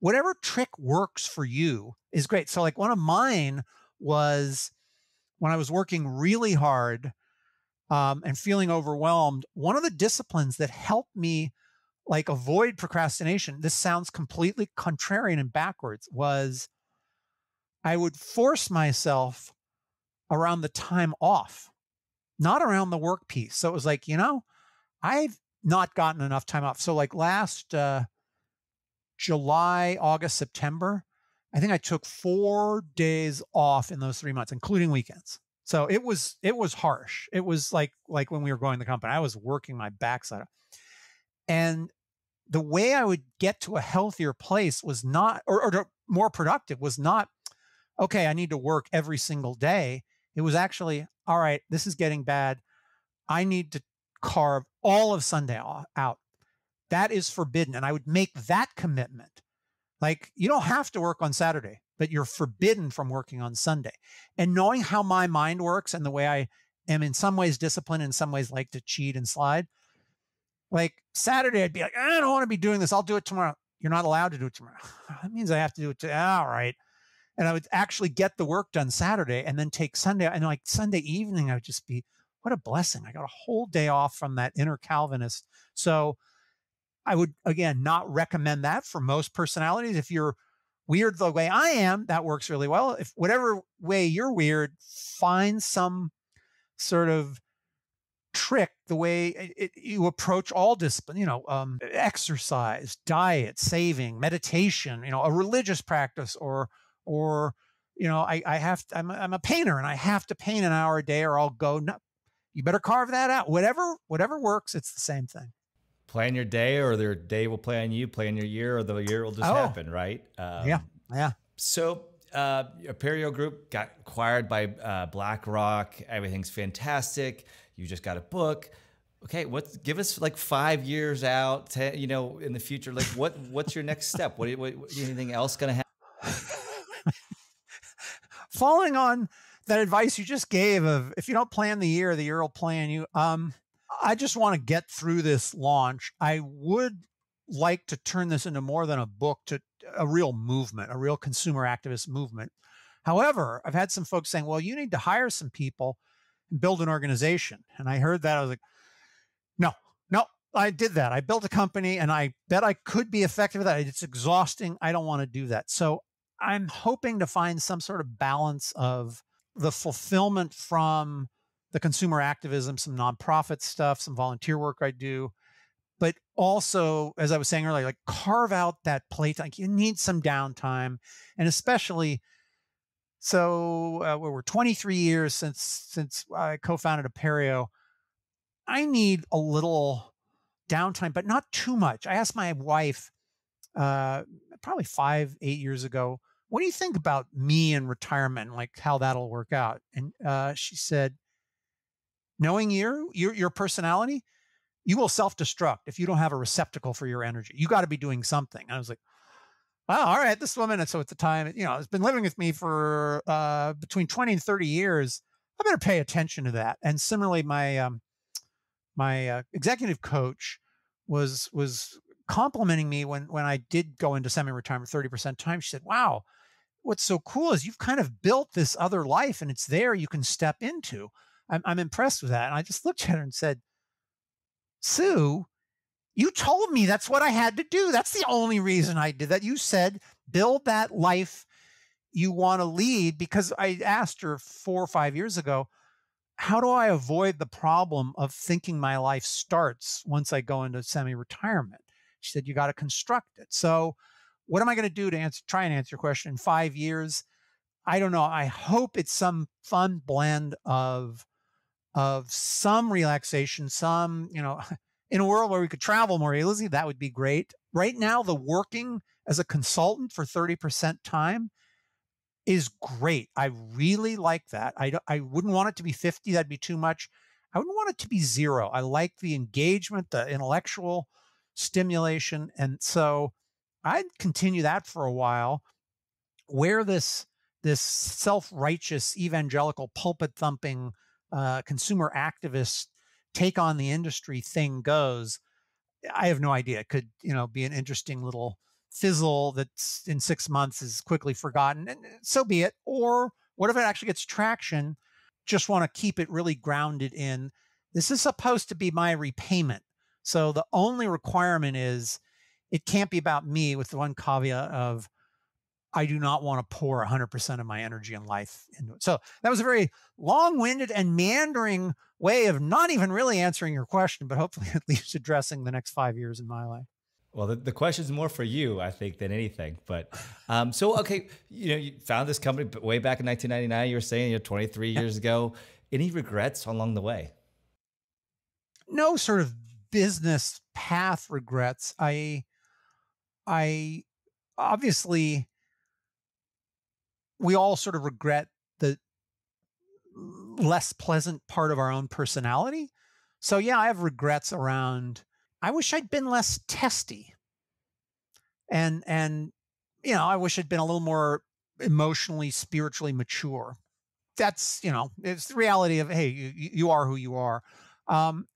Whatever trick works for you is great. So, like one of mine was when I was working really hard um, and feeling overwhelmed, one of the disciplines that helped me like avoid procrastination, this sounds completely contrarian and backwards, was I would force myself around the time off, not around the work piece. So it was like, you know, I've not gotten enough time off. So like last uh, July, August, September, I think I took four days off in those three months, including weekends. So it was it was harsh. It was like like when we were going the company, I was working my backside. And the way I would get to a healthier place was not, or, or more productive, was not, okay, I need to work every single day. It was actually, all right, this is getting bad. I need to carve all of Sunday out. That is forbidden. And I would make that commitment. Like, you don't have to work on Saturday, but you're forbidden from working on Sunday. And knowing how my mind works and the way I am in some ways disciplined, in some ways like to cheat and slide, like Saturday, I'd be like, I don't want to be doing this. I'll do it tomorrow. You're not allowed to do it tomorrow. [LAUGHS] That means I have to do it. Today. All right. And I would actually get the work done Saturday and then take Sunday. And like Sunday evening, I would just be, what a blessing. I got a whole day off from that inner Calvinist. So I would, again, not recommend that for most personalities. If you're weird the way I am, that works really well. If whatever way you're weird, find some sort of trick the way it, it, you approach all discipline you know um, exercise diet saving meditation you know a religious practice or or you know i, I have to, I'm, a, I'm a painter and i have to paint an hour a day or i'll go no, you better carve that out whatever whatever works it's the same thing plan your day or their day will play on you plan your year or the year will just oh. happen right um, yeah yeah so uh, Aperio Group got acquired by uh, BlackRock. Everything's fantastic. You just got a book. Okay, what? Give us like five years out. Ten, you know, in the future, like what? What's your next step? What? what, anything else going to happen? Falling on that advice you just gave of if you don't plan the year, the year will plan you. Um, I just want to get through this launch. I would like to turn this into more than a book to a real movement, a real consumer activist movement. However, I've had some folks saying, well, you need to hire some people build an organization. And I heard that. I was like, no, no, I did that. I built a company and I bet I could be effective at that. It's exhausting. I don't want to do that. So I'm hoping to find some sort of balance of the fulfillment from the consumer activism, some nonprofit stuff, some volunteer work I do, but also, as I was saying earlier, like carve out that plate. Like you need some downtime, and especially so uh, we're 23 years since since I co-founded Aperio. I need a little downtime, but not too much. I asked my wife uh, probably five, eight years ago, "What do you think about me in retirement? Like how that'll work out?" And uh, she said, "Knowing you, your your personality." you will self-destruct if you don't have a receptacle for your energy. You got to be doing something. And I was like, wow, all right, this woman. So at the time, you know, has been living with me for uh, between 20 and 30 years. I better pay attention to that. And similarly, my um, my uh, executive coach was was complimenting me when when I did go into semi-retirement 30% time. She said, wow, what's so cool is you've kind of built this other life and it's there you can step into. I'm, I'm impressed with that. And I just looked at her and said, Sue, you told me that's what I had to do. That's the only reason I did that. You said build that life you want to lead because I asked her four or five years ago, how do I avoid the problem of thinking my life starts once I go into semi retirement? She said, you got to construct it. So, what am I going to do to answer, try and answer your question in five years? I don't know. I hope it's some fun blend of of some relaxation, some, you know, in a world where we could travel more easily, that would be great. Right now, the working as a consultant for 30% time is great. I really like that. I, I wouldn't want it to be 50, that'd be too much. I wouldn't want it to be zero. I like the engagement, the intellectual stimulation. And so I'd continue that for a while. Where this this self-righteous evangelical pulpit thumping uh, consumer activist take on the industry thing goes, I have no idea. It could, you know, be an interesting little fizzle that's in six months is quickly forgotten, and uh, so be it. Or what if it actually gets traction? Just want to keep it really grounded in this is supposed to be my repayment. So the only requirement is it can't be about me with the one caveat of I do not want to pour 100% of my energy and life into it. So that was a very long winded and meandering way of not even really answering your question, but hopefully [LAUGHS] at least addressing the next five years in my life. Well, the, the question is more for you, I think, than anything. But um, so, okay, you know, you found this company way back in 1999. You were saying you're 23 years ago. Any regrets along the way? No sort of business path regrets. I, I obviously we all sort of regret the less pleasant part of our own personality. So yeah, I have regrets around I wish I'd been less testy. And and you know, I wish I'd been a little more emotionally, spiritually mature. That's, you know, it's the reality of hey, you, you are who you are. Um,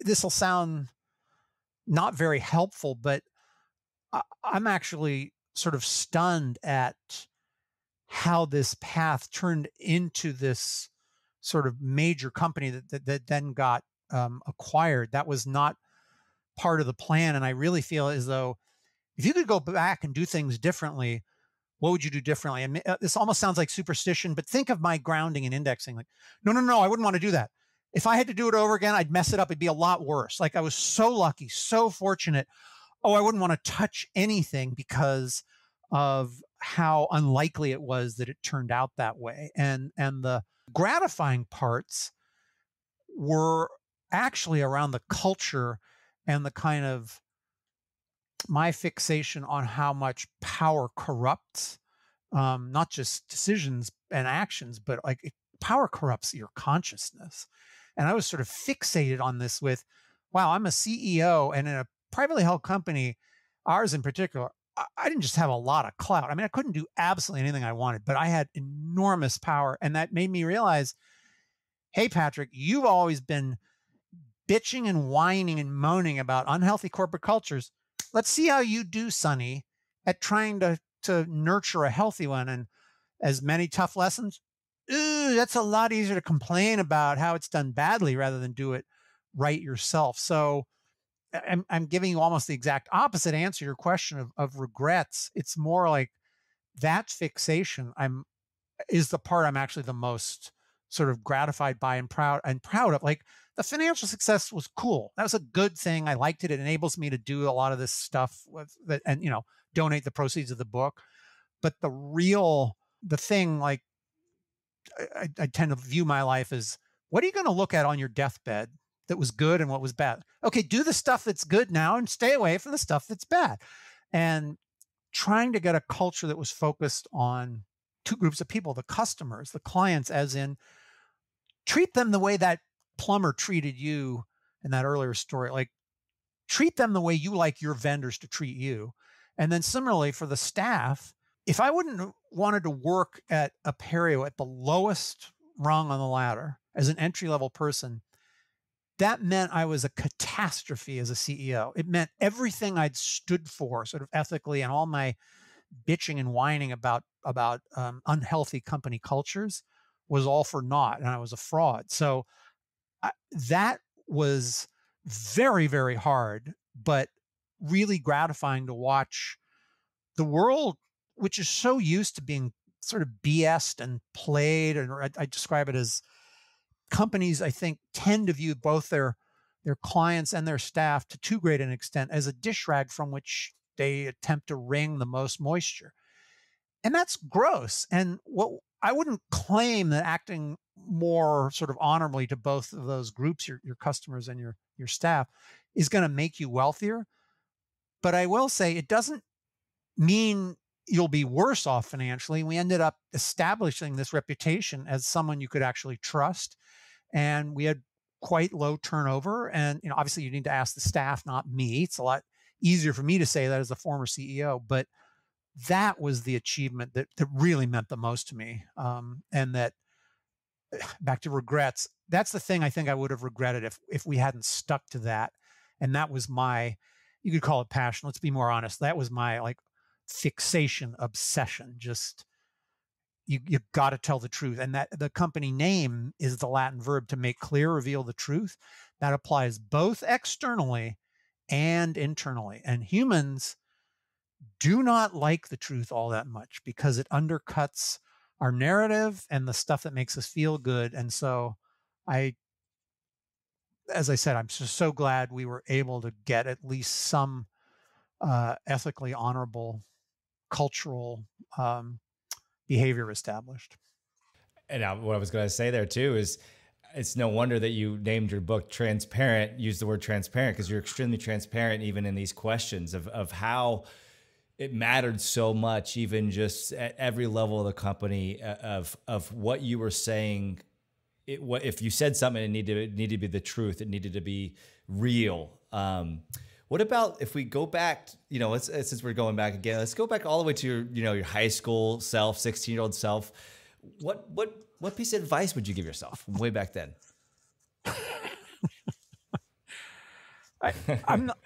this will sound not very helpful, but I, I'm actually sort of stunned at how this path turned into this sort of major company that, that, that then got um, acquired. That was not part of the plan. And I really feel as though if you could go back and do things differently, what would you do differently? And uh, this almost sounds like superstition, but think of my grounding and indexing. Like, no, no, no, I wouldn't want to do that. If I had to do it over again, I'd mess it up. It'd be a lot worse. Like I was so lucky, so fortunate. Oh, I wouldn't want to touch anything because of how unlikely it was that it turned out that way. And and the gratifying parts were actually around the culture and the kind of my fixation on how much power corrupts um, not just decisions and actions, but like it, power corrupts your consciousness. And I was sort of fixated on this with, wow, I'm a CEO and in a privately held company, ours in particular, I, didn't just have a lot of clout. I mean, I couldn't do absolutely anything I wanted, but I had enormous power. And that made me realize, hey, Patrick, you've always been bitching and whining and moaning about unhealthy corporate cultures. Let's see how you do, Sonny, at trying to to nurture a healthy one. And as many tough lessons, ooh, that's a lot easier to complain about how it's done badly rather than do it right yourself. So I'm, I'm giving you almost the exact opposite answer to your question of, of regrets. It's more like that fixation I'm is the part I'm actually the most sort of gratified by and proud and proud of. Like the financial success was cool. That was a good thing. I liked it. It enables me to do a lot of this stuff with that and you know, donate the proceeds of the book. But the real the thing like I, I tend to view my life as what are you going to look at on your deathbed that was good and what was bad? Okay, do the stuff that's good now and stay away from the stuff that's bad. And trying to get a culture that was focused on two groups of people the customers, the clients, as in treat them the way that plumber treated you in that earlier story. Like treat them the way you like your vendors to treat you. And then similarly for the staff, if I wouldn't wanted to work at Aperio at the lowest rung on the ladder as an entry level person, that meant I was a catastrophe as a CEO. It meant everything I'd stood for, sort of ethically, and all my bitching and whining about about um, unhealthy company cultures was all for naught, and I was a fraud. So I, that was very very hard, but really gratifying to watch the world, which is so used to being sort of BS'd and played, and I, I describe it as companies, I think, tend to view both their their clients and their staff to too great an extent as a dish rag from which they attempt to wring the most moisture. And that's gross. And what I wouldn't claim that acting more sort of honorably to both of those groups, your, your customers and your, your staff, is going to make you wealthier. But I will say it doesn't mean you'll be worse off financially. We ended up establishing this reputation as someone you could actually trust. And we had quite low turnover. And, you know, obviously you need to ask the staff, not me. It's a lot easier for me to say that as a former CEO, but that was the achievement that, that really meant the most to me. Um, and that [SIGHS] back to regrets, that's the thing I think I would have regretted if, if we hadn't stuck to that. And that was my, you could call it passion. Let's be more honest. That was my like fixation, obsession. Just you you got to tell the truth, and that the company name is the Latin verb to make clear, reveal the truth. That applies both externally and internally. And humans do not like the truth all that much because it undercuts our narrative and the stuff that makes us feel good. And so I as I said, I'm just so glad we were able to get at least some uh, ethically honorable cultural um, behavior established. And what I was going to say there too is it's no wonder that you named your book transparent use the word transparent because you're extremely transparent even in these questions of, of how it mattered so much even just at every level of the company uh, of of what you were saying it, if you said something, it needed to, it needed to be the truth. It needed to be real. Um, what about if we go back, you know, since we're going back again, let's go back all the way to your, you know, your high school self, 16 year old self. What, what, what piece of advice would you give yourself way back then? [LAUGHS] I, am not,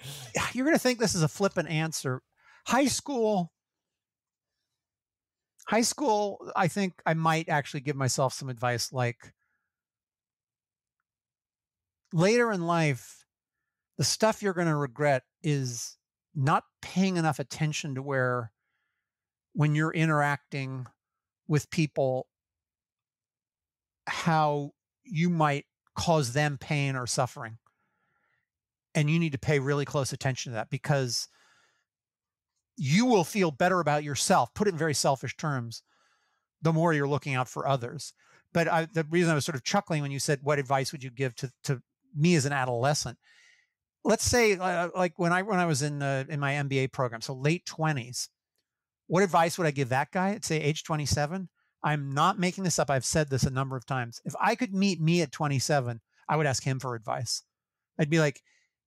you're going to think this is a flippant answer. High school, high school, I think I might actually give myself some advice like later in life, the stuff you're going to regret is not paying enough attention to where when you're interacting with people how you might cause them pain or suffering. And you need to pay really close attention to that because you will feel better about yourself put it in very selfish terms the more you're looking out for others. But I, the reason i was sort of chuckling when you said what advice would you give to, to me as an adolescent let's say uh, like when I when I was in in my MBA program, so late twenties. What advice would I give that guy at say age 27? I'm not making this up. I've said this a number of times. If I could meet me at 27, I would ask him for advice. I'd be like,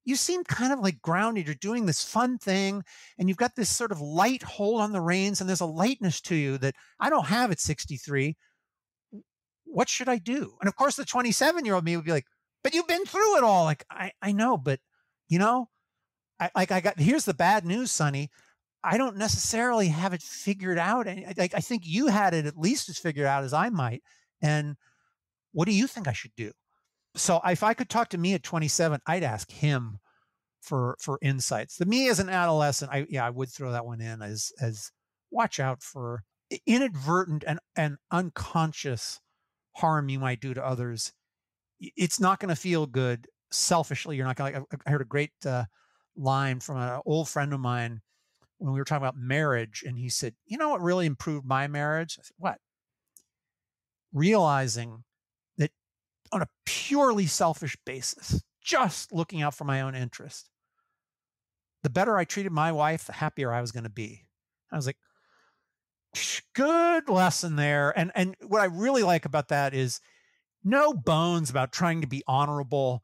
you seem kind of like grounded. You're doing this fun thing and you've got this sort of light hold on the reins and there's a lightness to you that I don't have at 63. What should I do? And of course, the 27 year old me would be like, but you've been through it all. Like, I, I know, but you know, I like I got here's the bad news, Sonny. I don't necessarily have it figured out. And I, I think you had it at least as figured out as I might. And what do you think I should do? So if I could talk to me at 27, I'd ask him for for insights. The me as an adolescent, I yeah, I would throw that one in as as watch out for inadvertent and, and unconscious harm you might do to others. It's not going to feel good selfishly, you're not going to. I heard a great uh, line from an old friend of mine when we were talking about marriage, and he said, "You know what really improved my marriage?" I said, "What?" Realizing that on a purely selfish basis, just looking out for my own interest, the better I treated my wife, the happier I was going to be. I was like, good lesson there. And and what I really like about that is no bones about trying to be honorable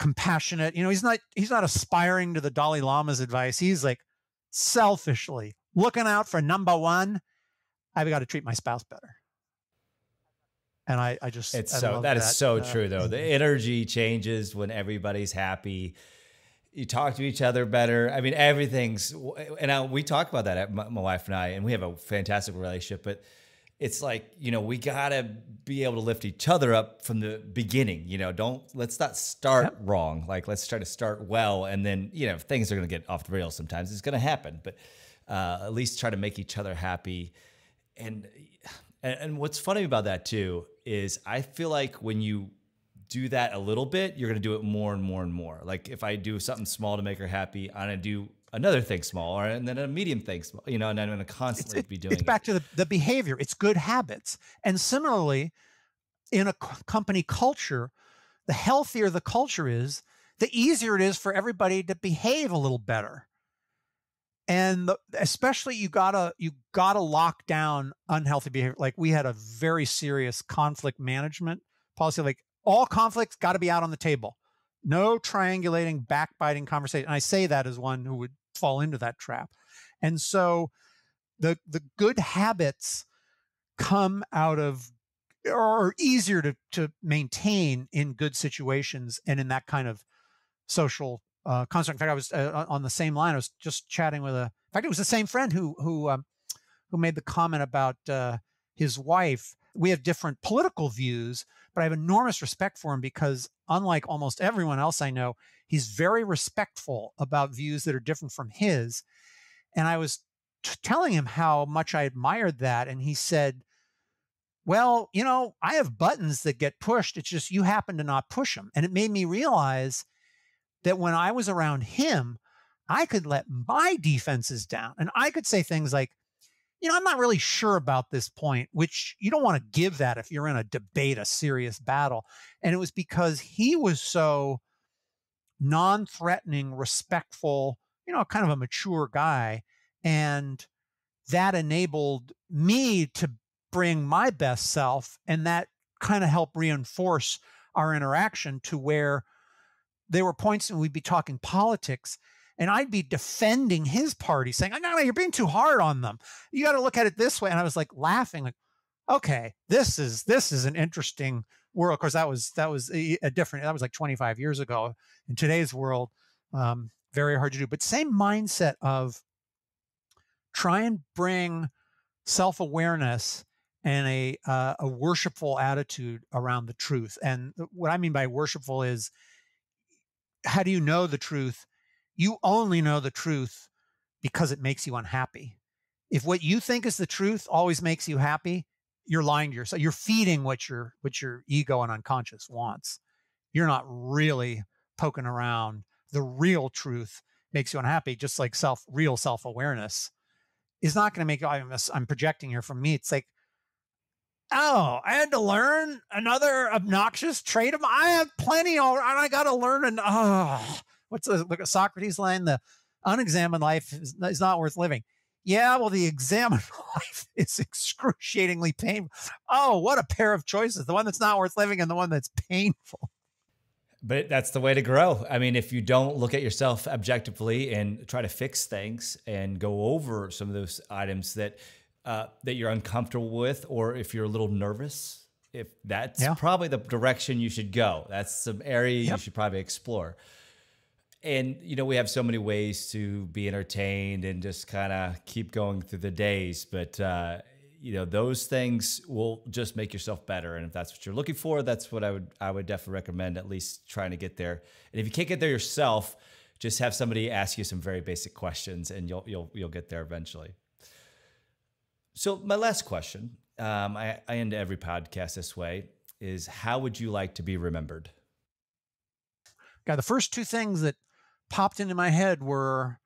compassionate. You know, he's not he's not aspiring to the Dalai Lama's advice. He's like selfishly looking out for number one. I've got to treat my spouse better. And I, I just it's I so that, that is so uh, true though. The [LAUGHS] energy changes when everybody's happy. You talk to each other better. I mean, everything's and I, we talk about that. My, my wife and I, and we have a fantastic relationship. But it's like you know we gotta be able to lift each other up from the beginning you know don't let's not start yep. wrong. Like let's try to start well and then you know things are gonna get off the rails sometimes. It's gonna happen but uh, at least try to make each other happy. And, and and what's funny about that too is i feel like when you do that a little bit you're gonna do it more and more and more. Like if i do something small to make her happy i'm gonna do another thing small or and then a medium thing small, you know, and I'm going to constantly it's, be doing It's back it. to the, the behavior. It's good habits. And similarly, in a company culture, the healthier the culture is, the easier it is for everybody to behave a little better. And the, especially you gotta you gotta lock down unhealthy behavior. Like we had a very serious conflict management policy. Like all conflicts got to be out on the table. No triangulating, backbiting conversation. And I say that as one who would fall into that trap. And so the the good habits come out of or are easier to to maintain in good situations and in that kind of social uh, construct. In fact, I was uh, on the same line. I was just chatting with a. In fact, it was the same friend who who um, who made the comment about uh, his wife. We have different political views, but I have enormous respect for him because, unlike almost everyone else I know, he's very respectful about views that are different from his. And I was telling him how much I admired that. And he said, Well, you know, I have buttons that get pushed. It's just you happen to not push them. And it made me realize that when I was around him, I could let my defenses down and I could say things like, you know, I'm not really sure about this point, which you don't want to give that if you're in a debate, a serious battle. And it was because he was so non threatening, respectful, you know, kind of a mature guy. And that enabled me to bring my best self. And that kind of helped reinforce our interaction to where there were points and we'd be talking politics and I'd be defending his party, saying, "No, no, you're being too hard on them. You got to look at it this way." And I was like laughing, like, "Okay, this is this is an interesting world." Of course, that was that was a, a different. That was like 25 years ago. In today's world, um, very hard to do. But same mindset of try and bring self awareness and a uh, a worshipful attitude around the truth. And what I mean by worshipful is, how do you know the truth? You only know the truth because it makes you unhappy. If what you think is the truth always makes you happy, you're lying to yourself. You're feeding what your what your ego and unconscious wants. You're not really poking around. The real truth makes you unhappy, just like self real self awareness is not going to make. I'm, I'm projecting here from me. It's like Oh, I had to learn another obnoxious trait of I have plenty and I got to learn and oh, what's the look at Socrates line? The unexamined life is, is not worth living. Yeah, well, the examined [LAUGHS] life is excruciatingly painful. Oh, what a pair of choices. The one that's not worth living and the one that's painful. But that's the way to grow. I mean, if you don't look at yourself objectively and try to fix things and go over some of those items that uh, that you're uncomfortable with, or if you're a little nervous, if that's yeah. probably the direction you should go. That's some area yep. you should probably explore. And you know, we have so many ways to be entertained and just kind of keep going through the days, but uh, you know, those things will just make yourself better. And if that's what you're looking for, that's what I would I would definitely recommend at least trying to get there. And if you can't get there yourself, just have somebody ask you some very basic questions, and you'll you'll you'll get there eventually. So my last question, um, I, I end every podcast this way, is how would you like to be remembered? God, the first two things that popped into my head were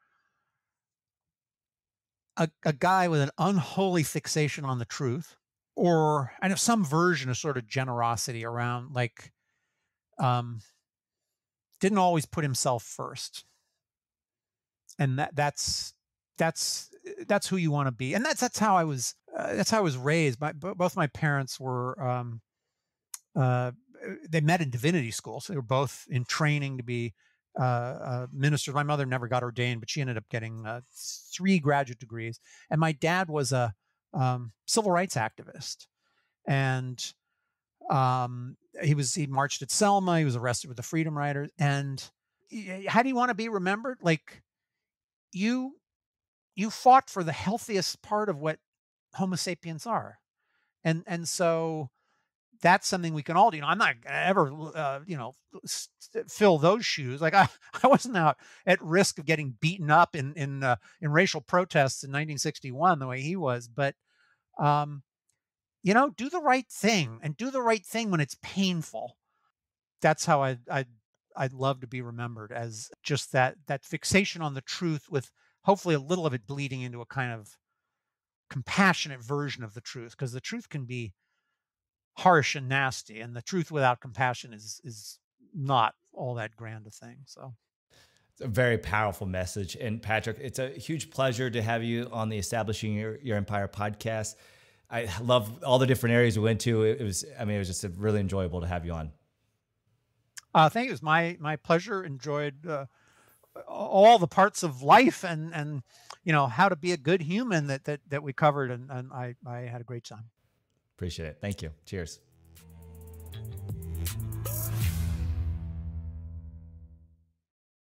a, a guy with an unholy fixation on the truth, or I know some version of sort of generosity around like um didn't always put himself first. And that that's that's that's who you want to be, and that's that's how I was. Uh, that's how I was raised. My both my parents were. Um, uh, they met in divinity school, so they were both in training to be uh, uh, ministers. My mother never got ordained, but she ended up getting uh, three graduate degrees. And my dad was a um, civil rights activist, and um, he was he marched at Selma. He was arrested with the Freedom Riders. And how do you want to be remembered? Like you you fought for the healthiest part of what Homo sapiens are, and and so that's something we can all do. You know, I'm not ever, uh, you know, fill those shoes. Like I, [LAUGHS] I wasn't out at risk of getting beaten up in in uh, in racial protests in 1961 the way he was. But, um, you know, do the right thing and do the right thing when it's painful. That's how I I I'd love to be remembered as just that that fixation on the truth with hopefully a little of it bleeding into a kind of compassionate version of the truth because the truth can be harsh and nasty and the truth without compassion is is not all that grand a thing so it's a very powerful message and patrick it's a huge pleasure to have you on the establishing your, your empire podcast i love all the different areas we went to it was i mean it was just a really enjoyable to have you on uh, thank you. It was my my pleasure. Enjoyed uh, all the parts of life and and you know how to be a good human that that that we covered and, and I I had a great time. Appreciate it. Thank you. Cheers.